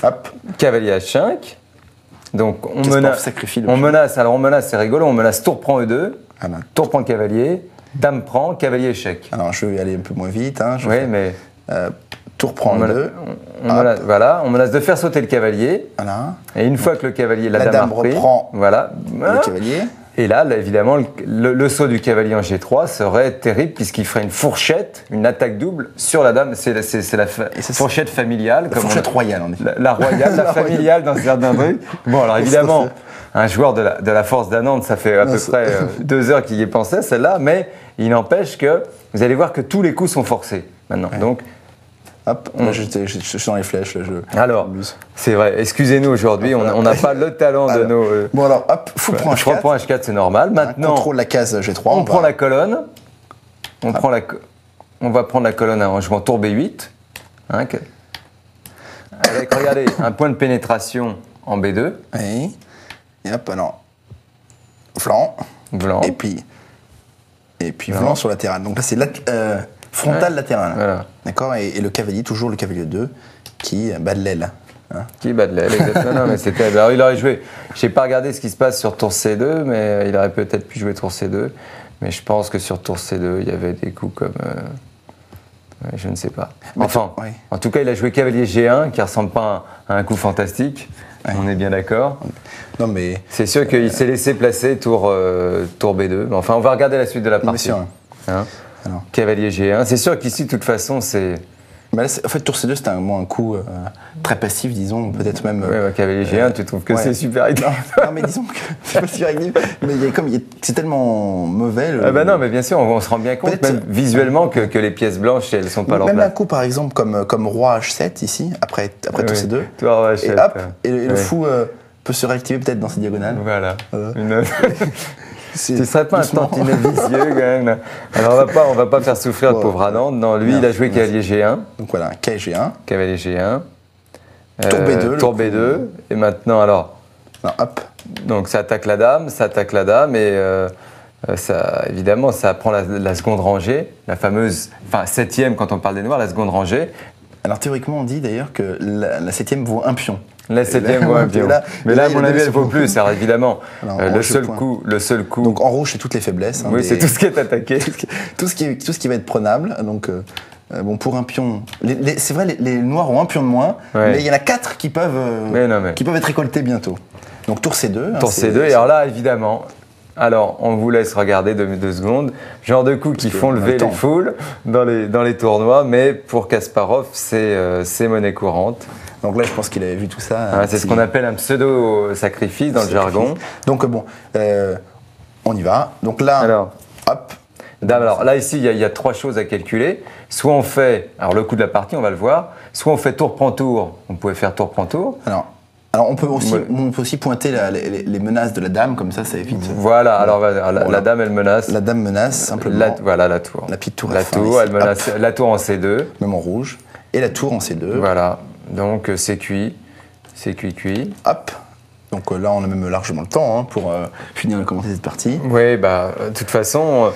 Hop. cavalier H5. Donc on menace, on menace, alors on menace, c'est rigolo, on menace tour prend E2, Tour prend cavalier, dame prend, cavalier échec. Alors, je vais aller un peu moins vite. Hein. Je Oui, fais, mais euh, tour prend on, mena- deux. on- on menace, voilà, on menace de faire sauter le cavalier. Voilà. Et une fois que le cavalier, la, La dame, dame repris, reprend voilà, Le cavalier. Et là, là, évidemment, le, le- le saut du cavalier en G3 serait terrible puisqu'il ferait une fourchette, une attaque double sur la dame. C'est la, fa- fourchette familiale. La comme on- fourchette royale, en effet. la, la royale, la, familiale dans certains trucs. Bon, alors évidemment, un joueur de la, de la force d'Anande, ça fait à Non, peu près euh, deux heures qu'il y pensait, celle-là, mais il n'empêche que vous allez voir que tous les coups sont forcés maintenant. Donc, Hop, j'étais- je, je suis dans les flèches. Là, je... alors, c'est vrai, excusez-nous aujourd'hui, on on n'a pas le talent de nos. euh, Bon, alors, hop, fou prends H4. point H4, c'est normal. On Maintenant, contrôle la case G3. on, prend la colonne. On, prend la, on va prendre la colonne en jouant tour B8. hein, que- avec, regardez, un point de pénétration en B2, Oui. Et hop, alors. Flanc. blanc. Et puis. Et puis Flanc. flanc sur latéral. Donc là, c'est lat- euh, frontal Ouais. latéral. Voilà. D'accord et, et le cavalier, toujours le cavalier 2, qui bat de l'aile. hein. Qui bat de l'aile, exactement. Non, mais c'était. Alors, il aurait joué. Je n'ai pas regardé ce qui se passe sur tour C2, mais il aurait peut-être pu jouer tour C2. Mais je pense que sur tour C2, il y avait des coups comme. euh, je ne sais pas. Enfin, en tout cas, il a joué cavalier G1, qui ressemble pas à un coup fantastique. On est bien d'accord. Non, mais. C'est sûr qu'il s'est laissé placer tour, euh, tour B2. Mais Enfin, on va regarder la suite de la Bien partie. sûr. Hein Alors. Cavalier G1. C'est sûr qu'ici, de toute façon, c'est. Mais là, en fait, tour C2, c'était un, coup euh, très passif, disons, peut-être même. Ouais, euh, bah, cavalier G1, tu trouves que ouais. c'est super non, non, mais disons que c'est pas super actif. Mais y a comme, c'est tellement mauvais. le- Ah bah non, mais bien sûr, on, on se rend bien compte, même visuellement, que, que les pièces blanches, elles sont pas à leur Même un coup, par exemple, comme, comme roi H7 ici, après, après tour Oui. C2. Toi, ouais, Et chef, hop, euh, et, le- ouais. fou euh, peut se réactiver peut-être dans ses diagonales. Voilà. Voilà. Une- Tu serais pas un doucement. tantinet vicieux quand même. Alors on va pas, on va pas faire souffrir le pauvre Anand. Non, lui, non, il a joué cavalier G1, Donc voilà, KG1. cavalier G1. Tour euh, B2, le Tour coup. B2. Et maintenant, alors, Non, hop. donc ça attaque la dame, ça attaque la dame et euh, euh, ça, évidemment, ça prend la, la seconde rangée, la fameuse, enfin septième quand on parle des noirs, la seconde rangée. Alors théoriquement, on dit d'ailleurs que la, la septième vaut un pion. La septième, là, ouais, bien. là- Mais là, là, à mon avis, elle vaut plus. Alors évidemment, Alors, euh, le seul coup, le seul coup. Donc en rouge, c'est toutes les faiblesses. hein, oui, des- c'est tout ce qui est attaqué. tout ce qui, tout ce qui va être prenable. Donc, euh, euh, bon, pour un pion, c'est vrai, les, les noirs ont un pion de moins, Ouais. mais il y en a quatre qui peuvent, euh, Mais non, mais- qui peuvent être récoltés bientôt. Donc tour C2. hein, Tour c'est- C2. Et alors là, évidemment, alors on vous laisse regarder deux, deux secondes. Genre de coups qui font lever le les foules dans les, dans les tournois, mais pour Kasparov, c'est euh, c'est monnaie courante. Donc là, je pense qu'il avait vu tout ça. C'est ce qu'on appelle un pseudo-sacrifice dans le jargon. Donc bon, euh, on y va. Donc là, Alors, hop. alors là, ici, il y, a- il y a trois choses à calculer. Soit on fait, alors le coup de la partie, on va le voir. Soit on fait tour prend tour. On pouvait faire tour prend tour. Alors, alors on, peut aussi, Ouais. on peut aussi pointer la- les, les menaces de la dame, comme ça, ça évite. Voilà. Alors la, la- Voilà. la dame, elle menace. La dame menace simplement, La- voilà la tour. La petite tour La F1 tour, ici. elle menace la tour en C2. même en rouge, et la tour en C2. Voilà. Donc euh, c'est cuit. C'est cuit, cuit. Hop. Donc euh, là, on a même largement le temps hein, pour euh, finir de commenter cette partie. Oui, bah, de toute façon,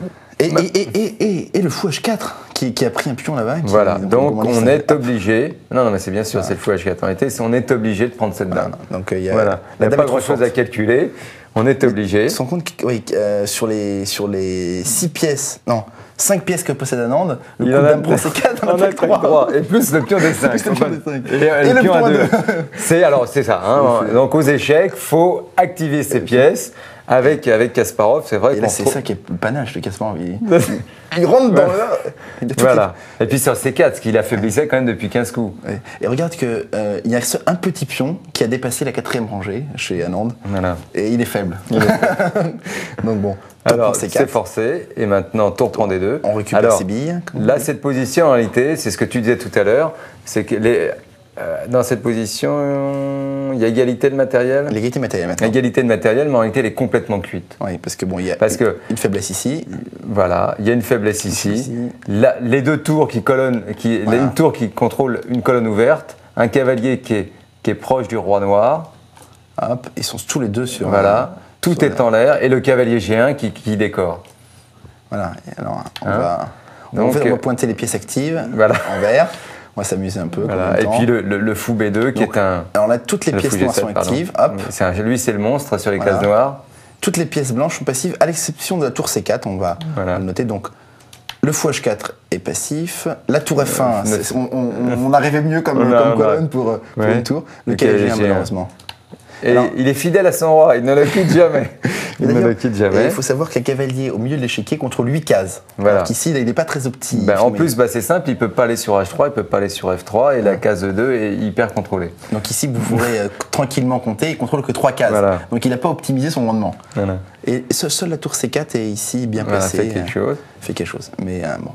euh, Et, et, et, et, le fou H4 qui, qui a pris un pion là-bas. voilà. on Donc on à- est obligé. Non, non, mais c'est bien sûr, c'est le fou H4 en été. On est obligé de prendre cette Voilà. dame. Donc il y a, Voilà. Il la n'y a dame pas grand-chose à calculer. On est obligé. Rends compte que oui, euh, sur les sur les 6 pièces, non, 5 pièces que possède Anand, le Il coup en de dame prend ses 4, on a le droit. Et plus le pion des 5. Plus le pion des cinq. Et, Et le le pion à point 2. deux. C'est alors c'est ça. hein. Donc aux échecs, faut activer ces pièces. Avec avec Kasparov, c'est vrai Et là, c'est ça qui est le panache de Kasparov. Il, il rentre dans le. Voilà. Et puis sur C4, ce qu'il affaiblissait quand même depuis 15 coups. Et regarde que euh, y a un petit pion qui a dépassé la quatrième rangée chez Anand, Voilà. et il est faible. Donc bon. Alors, c'est C4. forcé, et maintenant tour prend des deux. On récupère Alors, ses billes. Là, cette position, en réalité, c'est ce que tu disais tout à l'heure, c'est que les, euh, dans cette position, il y a égalité de matériel. L'égalité matérielle maintenant. Égalité de matériel, mais en réalité, elle est complètement cuite. Oui, parce que bon, il y a Parce que- une faiblesse ici. Voilà, il y a une faiblesse ici. Les deux tours qui colonnent, qui, Voilà. une tour qui contrôle une colonne ouverte, un cavalier qui est, qui est proche du roi noir, Hop, ils sont tous les deux sur. voilà, tout sur est en l'air, et le cavalier G1 qui, qui décore. Voilà. Et alors, on Hein va. on Donc, va- on va euh, pointer les pièces actives Voilà. en vert. On va s'amuser un peu. Voilà. Et puis le, le, fou B2 qui est un. Alors là, toutes les pièces noires sont actives. Hop. Un, lui, c'est le monstre sur les cases noires. Toutes les pièces blanches sont passives, à l'exception de la tour C4. On va, le noter. Donc, le fou H4 est passif. La tour F1, on, arrivait mieux comme, colonne pour, pour une tour. Le cavalier, malheureusement? Et il est fidèle à son roi, il ne le quitte jamais. il ne le quitte jamais. Il faut savoir qu'un cavalier au milieu de l'échiquier contrôle 8 cases. Voilà. Ici, il n'est pas très optique. Ben, en plus, bah, c'est simple, il ne peut pas aller sur H3, il ne peut pas aller sur F3, et la case 2 est hyper contrôlée. Donc ici, vous pourrez euh, tranquillement compter, il contrôle que 3 cases. Donc il n'a pas optimisé son rendement. Et seule la tour C4 est ici bien placée. fait quelque chose. Fait quelque chose. Mais euh, bon.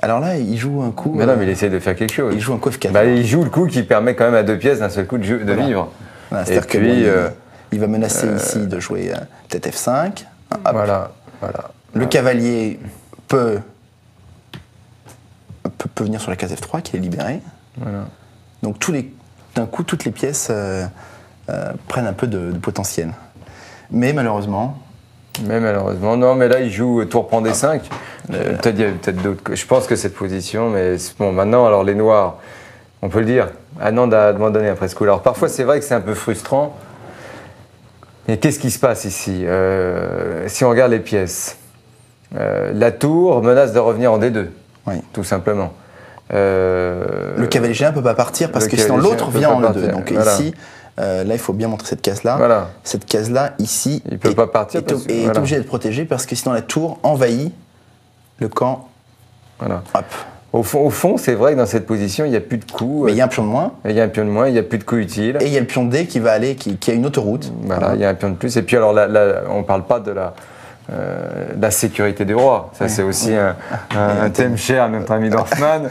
Alors là, il joue un coup. Mais non, mais il essaie de faire quelque chose. Il joue un coup F4. Bah, il joue le coup qui permet quand même à deux pièces d'un seul coup de, de vivre. C'est-à-dire qu'il euh, il va menacer euh, ici de jouer euh, peut-être F5. Voilà, voilà. Le cavalier peut, peut, venir sur la case F3 qui est libérée. Voilà. Donc d'un coup, toutes les pièces prennent un peu de, potentiel. Mais malheureusement, mais malheureusement, non, mais là il joue tour prend D5. Ah. peut-être peut d'autres. Je pense que cette position, mais bon, maintenant, alors les noirs, on peut le dire, Anand a abandonné après ce coup. Alors parfois c'est vrai que c'est un peu frustrant. Mais qu'est-ce qui se passe ici euh, Si on regarde les pièces, euh, la tour menace de revenir en D2, oui. tout simplement. Euh, le cavalier G1 ne peut pas partir parce que sinon l'autre vient en E2. Donc ici, là il faut bien montrer cette case-là. Voilà. Cette case-là, ici, il peut pas partir est, est obligé d'être protégé parce que sinon la tour envahit le camp. Voilà. Hop. Au fond, au fond c'est vrai que dans cette position, il n'y a plus de coups. Mais il y a un pion de moins. Il y a un pion de moins, il n'y a plus de coups utiles. Et il y a le pion D qui va aller, qui, qui a une autoroute. Voilà, il y a un pion de plus. Et puis alors, là, on ne parle pas de la, euh, la sécurité du roi. Ça, c'est aussi un, un, thème cher à notre ami Dorfman.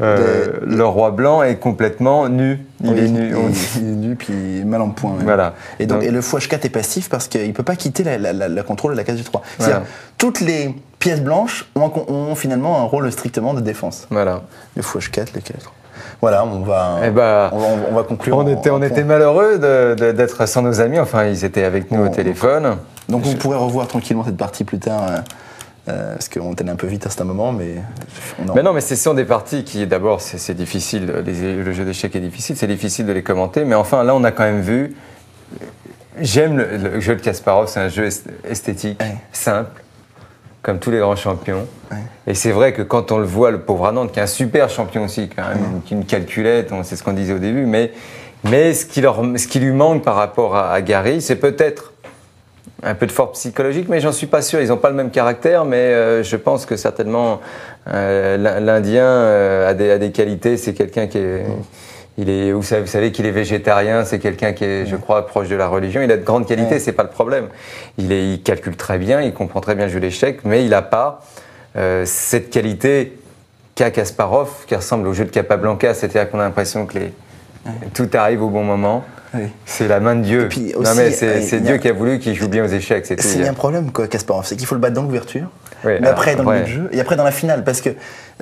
Euh, le roi blanc est complètement nu. Il est nu. Il, est nu, puis mal en point. Voilà. Et, donc, et le fou H4 est passif parce qu'il ne peut pas quitter la, la, contrôle de la case du 3. C'est-à-dire, toutes les pièces blanches ont, finalement un rôle strictement de défense. Voilà. Le fou H4, les 4. Voilà, on va, eh ben, on, va, conclure. On était, on était malheureux d'être sans nos amis. Enfin, ils étaient avec nous au téléphone. Donc, vous pourrez revoir tranquillement cette partie plus tard. Euh, euh, parce qu'on était un peu vite à ce moment, mais. Mais non, mais ce sont des parties qui, d'abord, c'est difficile. le jeu d'échecs est difficile, c'est difficile de les commenter. Mais enfin, là, on a quand même vu. J'aime le, jeu de Kasparov, c'est un jeu esthétique, simple comme tous les grands champions. Et c'est vrai que quand on le voit, le pauvre Anand, qui est un super champion aussi, quand même, une, calculette, c'est ce qu'on disait au début, mais, mais ce, qui leur, ce qui lui manque par rapport à, Gary, c'est peut-être un peu de force psychologique, mais j'en suis pas sûr. Ils n'ont pas le même caractère, mais euh, je pense que certainement euh, l'Indien euh, a, des, a, des, qualités. C'est quelqu'un qui est. Il est, vous savez, savez qu'il est végétarien, c'est quelqu'un qui est, je crois, proche de la religion. Il a de grandes qualités, c'est pas le problème. Il, est, il calcule très bien, il comprend très bien le jeu d'échecs, mais il n'a pas euh, cette qualité qu'a Kasparov, qui ressemble au jeu de Capablanca, c'est-à-dire qu'on a l'impression que les, tout arrive au bon moment. C'est la main de Dieu. non mais c'est Dieu qui a voulu qu'il joue bien aux échecs. C'est un problème, quoi, Kasparov, c'est qu'il faut le battre dans l'ouverture mais après, dans le jeu, et après dans la finale, parce que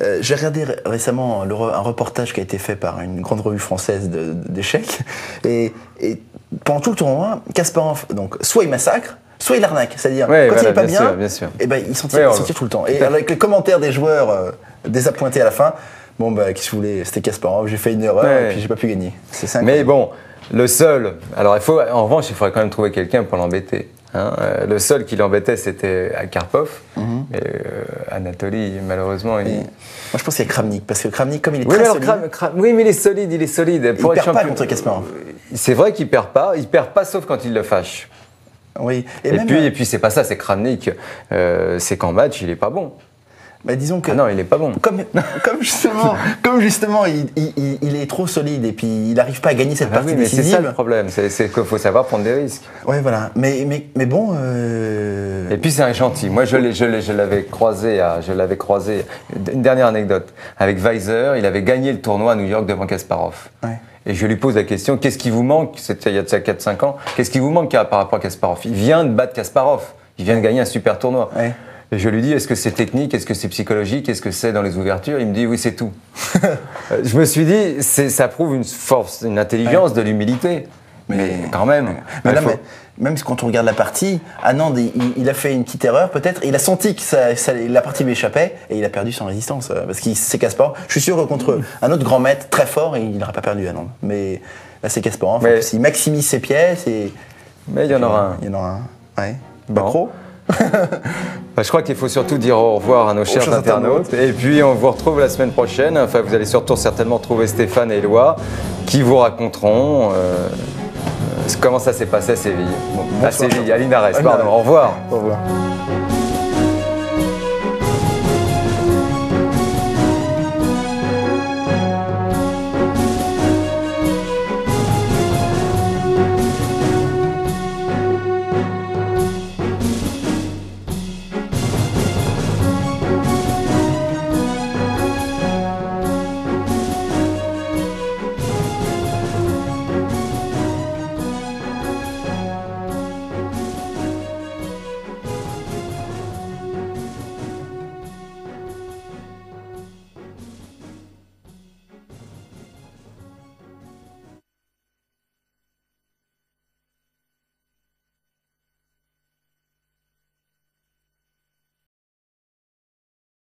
euh, j'ai regardé récemment un reportage qui a été fait par une grande revue française d'échecs, et, et, pendant tout le tournoi, Kasparov, donc, soit il massacre, soit il arnaque. C'est-à-dire, quand il n'est pas bien, bien, Et eh ben, il s'en tire, tout le temps. Et avec les commentaires des joueurs euh, désappointés à la fin, bon, bah, qu'est-ce que vous voulez, c'était Kasparov, j'ai fait une erreur, et puis j'ai pas pu gagner. C'est Mais bon, le seul, alors il faut, en revanche, il faudrait quand même trouver quelqu'un pour l'embêter. Hein, euh, le seul qui l'embêtait, c'était Karpov. Euh, Anatoly, malheureusement. Moi, je pense qu'il y a Kramnik, parce que Kramnik, comme il est très solide. oui, mais il est solide, il est solide. Pour il perd pas contre Kasparov. C'est vrai qu'il perd pas. Il perd pas, sauf quand il le fâche. Oui. Et, puis, et puis c'est pas ça, c'est Kramnik. Euh, c'est qu'en match, il est pas bon. Bah, disons que. Ah non, il n'est pas bon. Comme, comme justement, comme justement il, il, il, est trop solide et puis il n'arrive pas à gagner cette ah partie oui, mais C'est ça le problème, c'est qu'il faut savoir prendre des risques. Oui, voilà. Mais, mais, mais bon. Euh... Et puis c'est un gentil. Moi, je l'avais croisé, à, je l'avais croisé. Une dernière anecdote. Avec Weiser, il avait gagné le tournoi à New York devant Kasparov. Ouais. Et je lui pose la question qu'est-ce qui vous manque? C'était il y a 4-5 ans. Qu'est-ce qui vous manque par rapport à Kasparov? Il vient de battre Kasparov. Il vient de gagner un super tournoi. Ouais. Et je lui dis, est-ce que c'est technique, est-ce que c'est psychologique, est-ce que c'est dans les ouvertures? Il me dit, oui, c'est tout. je me suis dit, ça prouve une force, une intelligence, de l'humilité. Mais, quand même. Mais il là, faut- mais- même quand on regarde la partie, Anand, il, il a fait une petite erreur peut-être. Il a senti que ça- ça- la partie lui échappait et il a perdu sans résistance euh, parce qu'il c'est Kasparov. Je suis sûr que contre un autre grand maître très fort, il n'aurait pas perdu Anand. Mais là, c'est Kasparov. Mais- S'il maximise ses pièces et Mais il y en aura un. il y en aura un. Ouais. Bon. Bacro je crois qu'il faut surtout dire au revoir à nos chers internautes. Et puis on vous retrouve la semaine prochaine. Enfin, vous allez surtout certainement trouver Stéphane et Éloi qui vous raconteront euh, euh, comment ça s'est passé à Séville. Bon, à. Séville, à Linares, pardon. Au revoir. Au revoir.